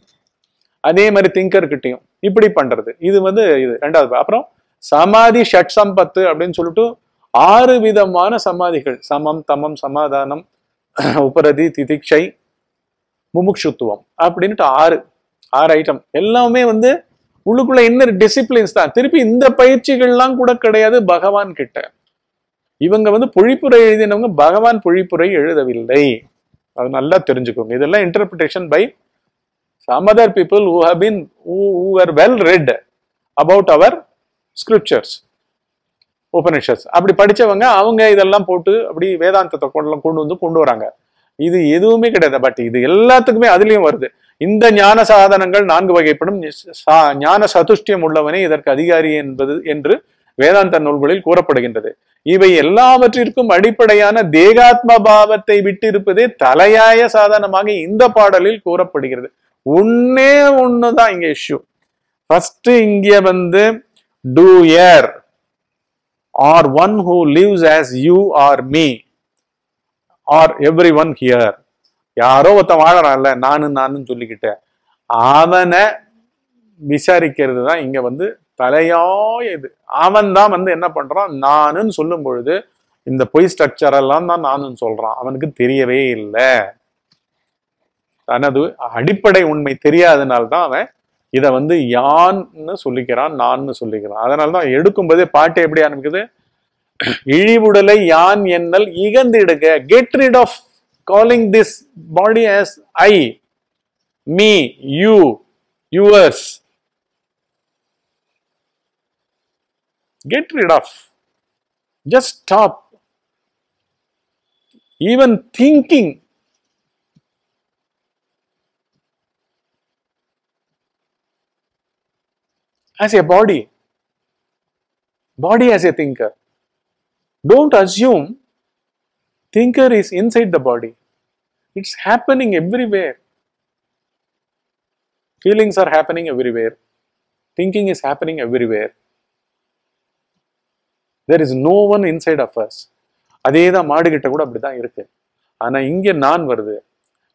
அதே மாதிரி திங்கர்கிட்டையும் இப்படி பண்றது. இது வந்து இது ரெண்டாவது அப்புறம் சமாதி ஷட் சம்பத்து அப்படின்னு சொல்லிட்டு ஆறு விதமான சமாதிகள். சமம் தமம் சமாதானம் உபரதி திதிக்ஷை முமுக்ஷுத்துவம் அப்படின்ட்டு ஆறு. ஆறு ஐட்டம் எல்லாமே வந்து உள்ளுக்குள்ள இன்னர் டிசிப்ளின்ஸ் தான்? திருப்பி இந்த பயிற்சிகள்லாம் கூட கிடையாது பகவான் கிட்ட. இவங்க வந்து பொழிப்புரை எழுதினவங்க பகவான் பொழிப்புரை எழுதவில்லை. அது நல்லா தெரிஞ்சுக்கோங்க. இதெல்லாம் interpretation by some other people who have been who, who were well read about our Upanishads அப்படி படிச்சவங்க அவங்க இதெல்லாம் போட்டு அப்படி வேதாந்தத்தை கொண்டு கொண்டு வந்து கொண்டு வராங்க. இது எதுவுமே கிடையாது. பட் இது எல்லாத்துக்குமே அதுலயும் வருது. இந்த ஞான சாதனங்கள் நான்கு வகைப்படும். சா- ஞான சதுஷ்டியம் உள்ளவனே இதற்கு அதிகாரி என்பது என்று வேதாந்த நூல்களில் கூறப்படுகின்றது. இவை எல்லாவற்றிற்கும் அடிப்படையான தேகாத்ம பாவத்தை விட்டிருப்பதே தலையாய சாதனமாக இந்த பாடலில் கூறப்படுகிறது. ஒன்னே ஒண்ணுதான் இங்க இஷ்யூ ஃபர்ஸ்ட் இங்க வந்து doer or one who lives as you or me or everyone here யாரோ ஒருத்தன் வாழறான்ல நானு நானுன்னு சொல்லிக்கிட்டேன். அவனை விசாரிக்கிறது தான் இங்க வந்து தலையாய இது. அவன் தான் வந்து என்ன பண்றான்? நானுன்னு சொல்லும் பொழுது இந்த பொய் ஸ்ட்ரக்சர் எல்லாம் தான் நானும் சொல்றான். அவனுக்கு தெரியவே இல்லை. தனது அடிப்படை உண்மை தெரியாதனால்தான் அவன் இதை வந்து யான்னு சொல்லிக்கிறான் நான்னு சொல்லிக்கிறான். அதனால தான் எடுக்கும்போதே பாட்டு எப்படி ஆரம்பிக்குது? இழிவுடலை யான் என்னல் இகந்திடுக get rid of calling this body as I me you yours get rid of. Just stop. Even thinking. As a body. Body as a thinker. Don't assume thinker is inside the body. It's happening everywhere. Feelings are happening everywhere. Thinking is happening everywhere. There is no one inside of us அதே தான் மாடுகிட்ட கூட அப்படிதான் இருக்கு ஆனா இங்க நான் வருது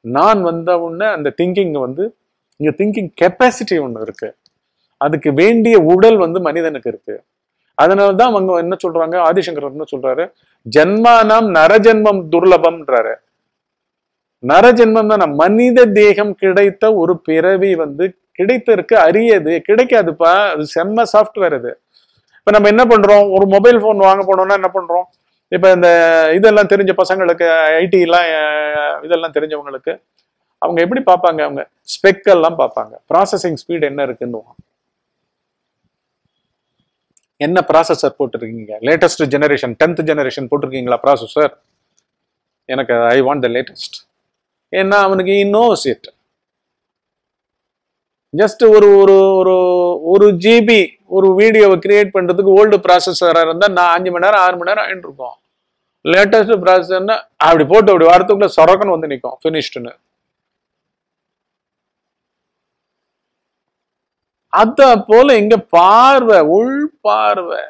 நான் வந்த உடனே அந்த திங்கிங் வந்து இங்க திங்கிங் கெப்பாசிட்டி ஒன்று இருக்கு அதுக்கு வேண்டிய உடல் வந்து மனிதனுக்கு இருக்கு அதனாலதான் அவங்க என்ன சொல்றாங்க? ஆதிசங்கர் என்ன சொல்றாரு. ஜென்மானாம் நரஜென்மம் துர்லபம்ன்றாரு. நரஜென்மம் தான் மனித தேகம் கிடைத்த ஒரு பிறவி வந்து கிடைத்திருக்கு அரியது கிடைக்காதுப்பா. அது செம்ம சாஃப்ட்வேர் அது இப்ப நம்ம என்ன பண்றோம்? ஒரு மொபைல் போன் வாங்க போனோம்னா என்ன பண்றோம்? இப்ப இந்த இதெல்லாம் தெரிஞ்ச பசங்களுக்கு ஐடி எல்லாம் இதெல்லாம் தெரிஞ்சவங்களுக்கு அவங்க எப்படி பார்ப்பாங்க? அவங்க ஸ்பெக்கெல்லாம் பார்ப்பாங்க. ப்ராசஸிங் ஸ்பீட் என்ன இருக்குன்னு என்ன ப்ராசஸர் போட்டிருக்கீங்க? லேட்டஸ்ட் ஜெனரேஷன் டென்த் ஜெனரேஷன் போட்டிருக்கீங்களா ப்ராசஸர் எனக்கு ஐ வாண்ட் த லேட்டஸ்ட் ஏன்னா அவனுக்கு நோஸ் இட் ஜஸ்ட் ஒரு ஒரு ஒரு ஒரு ஜிபி ஒரு வீடியோவை கிரியேட் பண்றதுக்கு ஓல்டு ப்ராசஸராக இருந்தால் நான் அஞ்சு மணி நேரம் ஆறு மணி நேரம் ஆகிட்டு இருக்கோம் லேட்டஸ்ட் ப்ராசஸர்னா அப்படி போட்டு அப்படி வாரத்துக்குள்ள சொரக்கன்னு வந்து நிற்கும் ஃபினிஷ்டுன்னு அத போல இங்க பார்வை உள் பார்வை.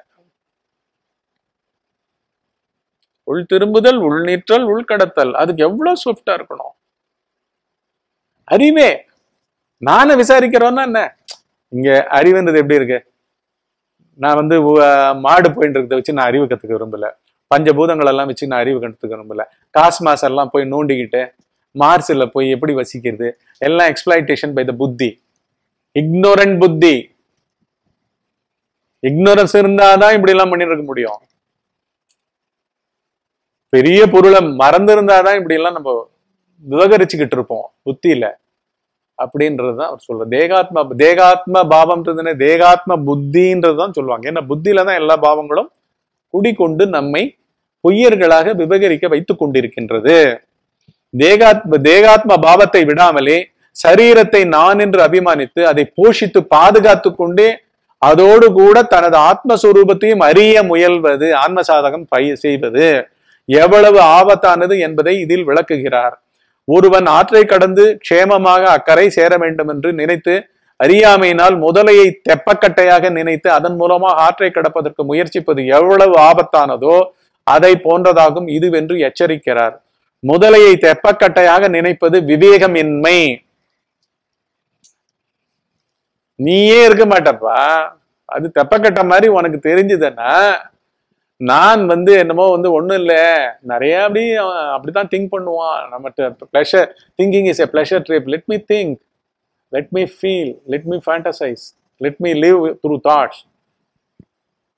உள் திரும்புதல் உள் நீற்றல் உள்கடத்தல் அதுக்கு எவ்வளவு ஸ்விஃப்டா இருக்கணும்? அறிவே. நானே விசாரிக்கிறோன்னா என்ன? இங்க அறிவுன்றது எப்படி இருக்கு? நான் வந்து மாடு போயிட்டு இருக்கிறத வச்சு நான் அறிவு கத்துக்க விரும்பல. பஞ்சபூதங்கள் எல்லாம் வச்சு நான் அறிவு கத்துக்க விரும்பல. காஸ்மாஸ் எல்லாம் போய் நோண்டிக்கிட்டு மார்ஸில் போய் எப்படி வசிக்கிறது? எல்லாம் எக்ஸ்பிளைட்டேஷன் பை த புத்தி. இக்னோரண்ட் புத்தி. இக்னோரன்ஸ் இருந்தாதான் இப்படி எல்லாம் பண்ணிருக்க இருக்க முடியும். பெரிய பொருளை மறந்து இருந்தாதான் இப்படி எல்லாம் நம்ம விவகரிச்சுக்கிட்டு இருப்போம். புத்தியில. அப்படின்றதுதான் அவர் சொல்ற. தேகாத்ம தேகாத்ம பாவம்ன்றதுன்னு தேகாத்ம புத்தின்றது தான் சொல்லுவாங்க. ஏன்னா புத்தியில தான் எல்லா பாவங்களும் குடிக்கொண்டு நம்மை பொய்யர்களாக விவகரிக்க வைத்துக் கொண்டிருக்கின்றது. தேகாத்ம தேகாத்ம பாவத்தை விடாமலே சரீரத்தை நான் என்று அபிமானித்து அதை போஷித்து பாதுகாத்து கொண்டே அதோடு கூட தனது ஆத்மஸ்வரூபத்தையும் அறிய முயல்வது ஆன்ம சாதகம் பய செய்வது. எவ்வளவு ஆபத்தானது என்பதை இதில் விளக்குகிறார். ஒருவன் ஆற்றை கடந்து க்ஷேமமாக அக்கறை சேர வேண்டும் என்று நினைத்து அறியாமையினால் முதலையை தெப்பக்கட்டையாக நினைத்து அதன் மூலமாக ஆற்றை கடப்பதற்கு முயற்சிப்பது எவ்வளவு ஆபத்தானதோ அதை போன்றதாகும் இதுவென்று எச்சரிக்கிறார். முதலையை தெப்பக்கட்டையாக நினைப்பது விவேகமின்மை. நீயே இருக்க மாட்டப்பா அது தெப்பக்கட்ட மாதிரி உனக்கு தெரிஞ்சுதுன்னா நான் வந்து என்னமோ வந்து ஒன்றும் இல்லை. நிறைய அப்படி அவன் அப்படித்தான் திங்க் பண்ணுவான். நம்ம pleasure thinking is a pleasure trip let me think let me feel let me fantasize let me live through thoughts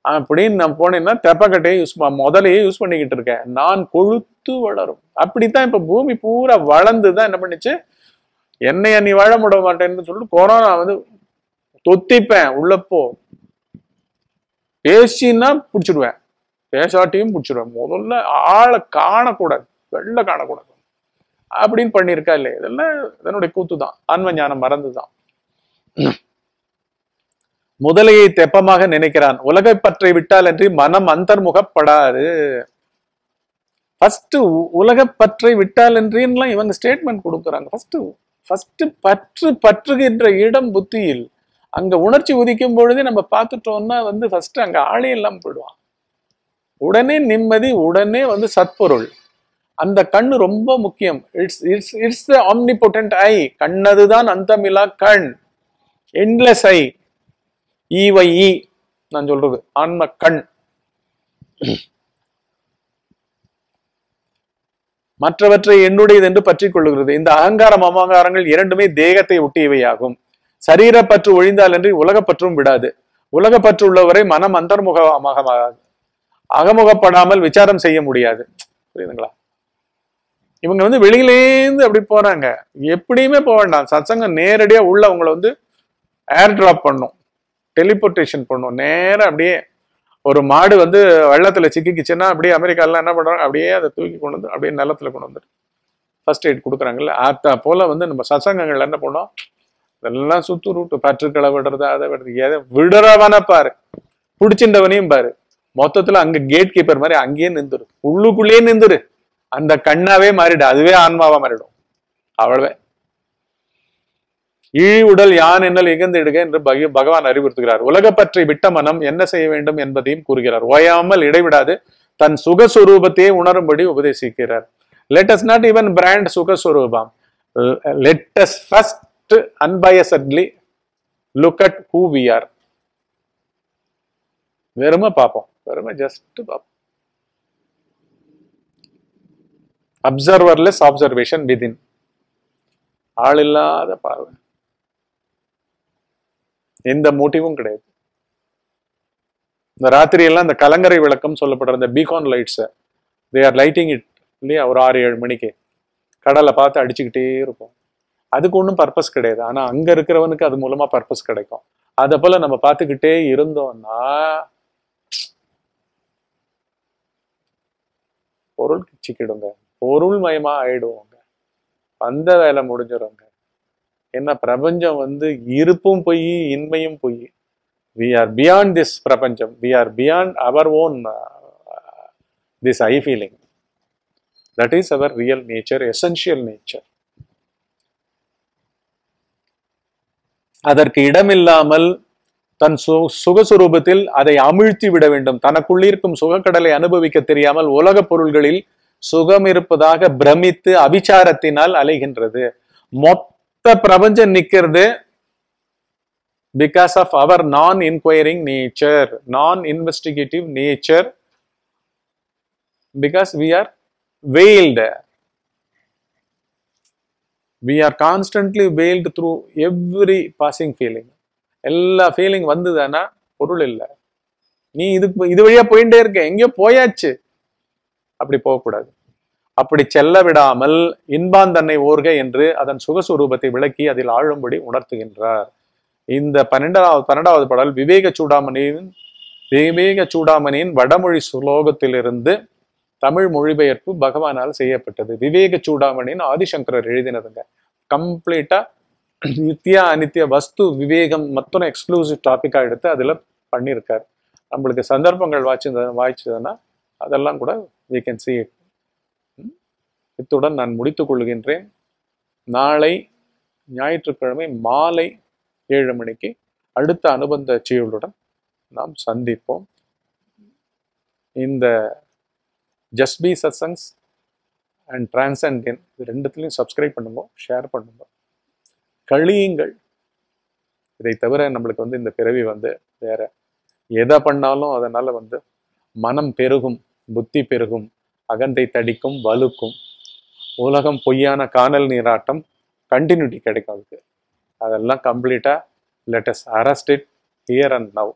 அப்படின்னு நான் போனேன்னா தெப்பக்கட்டையை யூஸ் முதலையே யூஸ் பண்ணிக்கிட்டு இருக்கேன். நான் கொழுத்து வளரும். அப்படித்தான் இப்போ பூமி பூரா வளர்ந்து தான் என்ன பண்ணிச்சு? என்னைய நீ வாழ முட மாட்டேன்னு சொல்லிட்டு கொரோனா வந்து தொத்திப்பேன் உள்ளப்போ பேசினா பேசின்னா பிடிச்சிடுவேன். பேசாட்டியும் பிடிச்சிடுவேன். முதல்ல ஆளை காணக்கூடாது வெளில காணக்கூடாது. அப்படின்னு பண்ணியிருக்கா இல்லையா? இதெல்லாம் இதனுடைய கூத்து தான் ஆன்ம ஞானம் மறந்து தான் முதலையை தெப்பமாக நினைக்கிறான். உலகை பற்றை விட்டால் என்று மனம் அந்தர்முகப்படாது. ஃபர்ஸ்ட் உலக பற்றை விட்டால் என்றெல்லாம் இவங்க ஸ்டேட்மெண்ட் கொடுக்குறாங்க. ஃபர்ஸ்ட் ஃபர்ஸ்ட் பற்று பற்றுகின்ற இடம் புத்தியில். அங்கே உணர்ச்சி உதிக்கும் பொழுதே நம்ம பார்த்துட்டோம்னா வந்து ஃபஸ்ட்டு அங்கே ஆளே இல்லாமல் போயிடுவான். உடனே நிம்மதி உடனே வந்து சத்பொருள். அந்த கண்ணு ரொம்ப முக்கியம். It's it's it's the omnipotent eye கண்ணதுதான் அந்தமிலா கண். என்லெஸ் ஐ ஈவை இ நான் சொல்றது. ஆன்ம கண். மற்றவற்றை என்னுடையது என்று பற்றி கொள்ளுகிறது. இந்த அகங்காரம் அமங்காரங்கள் இரண்டுமே தேகத்தை ஒட்டியவையாகும். சரீரப்பற்று ஒழிந்தாலன்றி உலகப்பற்றும் விடாது. உலகப்பற்று உள்ளவரை மனம் அந்தர்முகமாக அகமுகப்படாமல் விசாரம் செய்ய முடியாது. புரியுதுங்களா? இவங்க வந்து வெளியிலேருந்து அப்படி போறாங்க. எப்படியுமே போக வேண்டாம். சத்சங்கம் நேரடியா உள்ள அவங்கள வந்து ஏர் டிராப் பண்ணும். டெலிபோர்டேஷன் பண்ணும். நேரம் அப்படியே ஒரு மாடு வந்து வெள்ளத்துல சிக்கிக்குச்சுன்னா அப்படியே அமெரிக்காலாம் என்ன பண்றாங்க? அப்படியே அதை தூக்கி கொண்டு வந்து அப்படியே நிலத்துல கொண்டு வந்துட்டு ஃபர்ஸ்ட் எய்ட் கொடுக்குறாங்கல்ல. அத போல வந்து நம்ம சத்சங்கங்கள் என்ன பண்ணோம்? இதெல்லாம் சுத்து ரூட்டு. பற்றுக்களை விடுறது அதை விடுறது. எதை விடுறவன பாரு. பிடிச்சின்றவனையும் பாரு. மொத்தத்துல அங்க கேட் கீப்பர் மாதிரி அங்கேயே நின்றுரு உள்ளுக்குள்ளேயே நின்றுரு அந்த கண்ணாவே மாறிடு. அதுவே ஆன்மாவா மாறிடும். அவ்வளவே. இழி உடல் யான் என்னல் இகந்து இடுக என்று பகி- பகவான் அறிவுறுத்துகிறார். உலகப்பற்றை விட்ட மனம் என்ன செய்ய வேண்டும் என்பதையும் கூறுகிறார். ஓயாமல் இடைவிடாது. தன் சுகஸ்வரூபத்தையே உணரும்படி உபதேசிக்கிறார். Let us not even brand சுகஸ்வரூபம். Let us first unbiasedly look at who we are வெறுமை பார்ப்போம் வெறுமை ஜஸ்ட் பார்ப்போம் அப்சர்வர்லெஸ் ஆப்சர்வேஷன் விதின் ஆள் இல்லாத பார்வை எந்த மோட்டிவும் கிடையாது. இந்த ராத்திரியெல்லாம் இந்த கலங்கரை விளக்கம் சொல்லப்படுற இந்த beacon lights they are lighting it இல்லையா? ஒரு ஆறு ஏழு மணிக்கு. கடலை பார்த்து அடிச்சுக்கிட்டே இருப்போம். அதுக்கு ஒன்றும் பர்பஸ் கிடையாது. ஆனால் அங்க இருக்கிறவனுக்கு அது மூலமா பர்பஸ் கிடைக்கும். அதை போல நம்ம பார்த்துக்கிட்டே இருந்தோம்னா பொருள் சிக்கிடுங்க பொருள் மயமாக ஆயிடுவோங்க. வந்த வேலை முடிஞ்சிடுங்க என்ன பிரபஞ்சம் வந்து இருப்பும் பொய் இன்மையும் பொய். வி ஆர் பியாண்ட் திஸ் பிரபஞ்சம். We are beyond our own this I feeling that is our real nature essential nature அதற்கு இடமில்லாமல் தன் சு சுகஸ்வரூபத்தில் அதை அமிழ்த்தி விட வேண்டும். தனக்குள்ளிருக்கும் சுகக்கடலை அனுபவிக்க தெரியாமல் உலகப் பொருள்களில் சுகம் இருப்பதாக பிரமித்து அபிச்சாரத்தினால் அலைகின்றது. மொத்த பிரபஞ்சம் நிற்கிறது because of our non inquiring nature non investigative nature because we are veiled we are constantly veiled through every passing feeling எல்லா ஃபீலிங் வந்ததுன்னா பொருள் இல்லை. நீ இதுக்கு இது வழியா போயிட்டே இருக்க. எங்கேயோ போயாச்சு. அப்படி போகக்கூடாது. அப்படி செல்ல விடாமல் இன்பான் தன்னை ஓர்க என்று அதன் சுகஸ்வரூபத்தை விளக்கி அதில் ஆழும்படி உணர்த்துகின்றார். இந்த பன்னெண்டாவது பன்னெண்டாவது பாடல் விவேக சூடாமணியின் விவேக சூடாமணியின் வடமொழி சுலோகத்திலிருந்து தமிழ் மொழிபெயர்ப்பு பகவானால் செய்யப்பட்டது. விவேக சூடாமணின்னு ஆதிசங்கரர் எழுதினதுங்க. கம்ப்ளீட்டா நித்யா அனித்திய வஸ்து விவேகம் மொத்தம் எக்ஸ்க்ளூசிவ் டாபிக்கா எடுத்து அதுல பண்ணியிருக்கார் நம்மளுக்கு சந்தர்ப்பங்கள் வாய்ச்சி வாய்ச்சதுன்னா அதெல்லாம் கூட வி கேன் சி இட் இத்துடன் நான் முடித்துக் கொள்கின்றேன். நாளை ஞாயிற்றுக்கிழமை மாலை ஏழு மணிக்கு அடுத்த அனுபந்த செய்யுளுடன் நாம் சந்திப்போம். இந்த ஜஸ்பி சத்சங்ஸ் அண்ட் டிரான்சண்டியன் இது ரெண்டுத்துலையும் சப்ஸ்கிரைப் பண்ணுங்க ஷேர் பண்ணுங்க. கழியுங்கள். இதை தவிர நம்மளுக்கு வந்து இந்த பிறவி வந்து வேற எதை பண்ணாலும் அதனால் வந்து மனம் பெருகும் புத்தி பெருகும் அகந்தை தடிக்கும் வலுக்கும். உலகம் பொய்யான காணல் நீராட்டம் கண்டினியூட்டி கிடைக்கும் அதுக்கு அதெல்லாம் கம்ப்ளீட்டாக let's arrest it here and now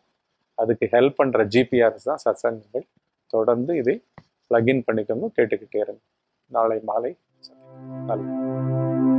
அதுக்கு ஹெல்ப் பண்ணுற ஜிபிஆர்ஸ் தான் சத்சங்கங்கள். தொடர்ந்து இதை பிளக்இன் பண்ணிக்கணும் கேட்டுக்கிட்டே இருங்க. நாளை மாலை நல்லது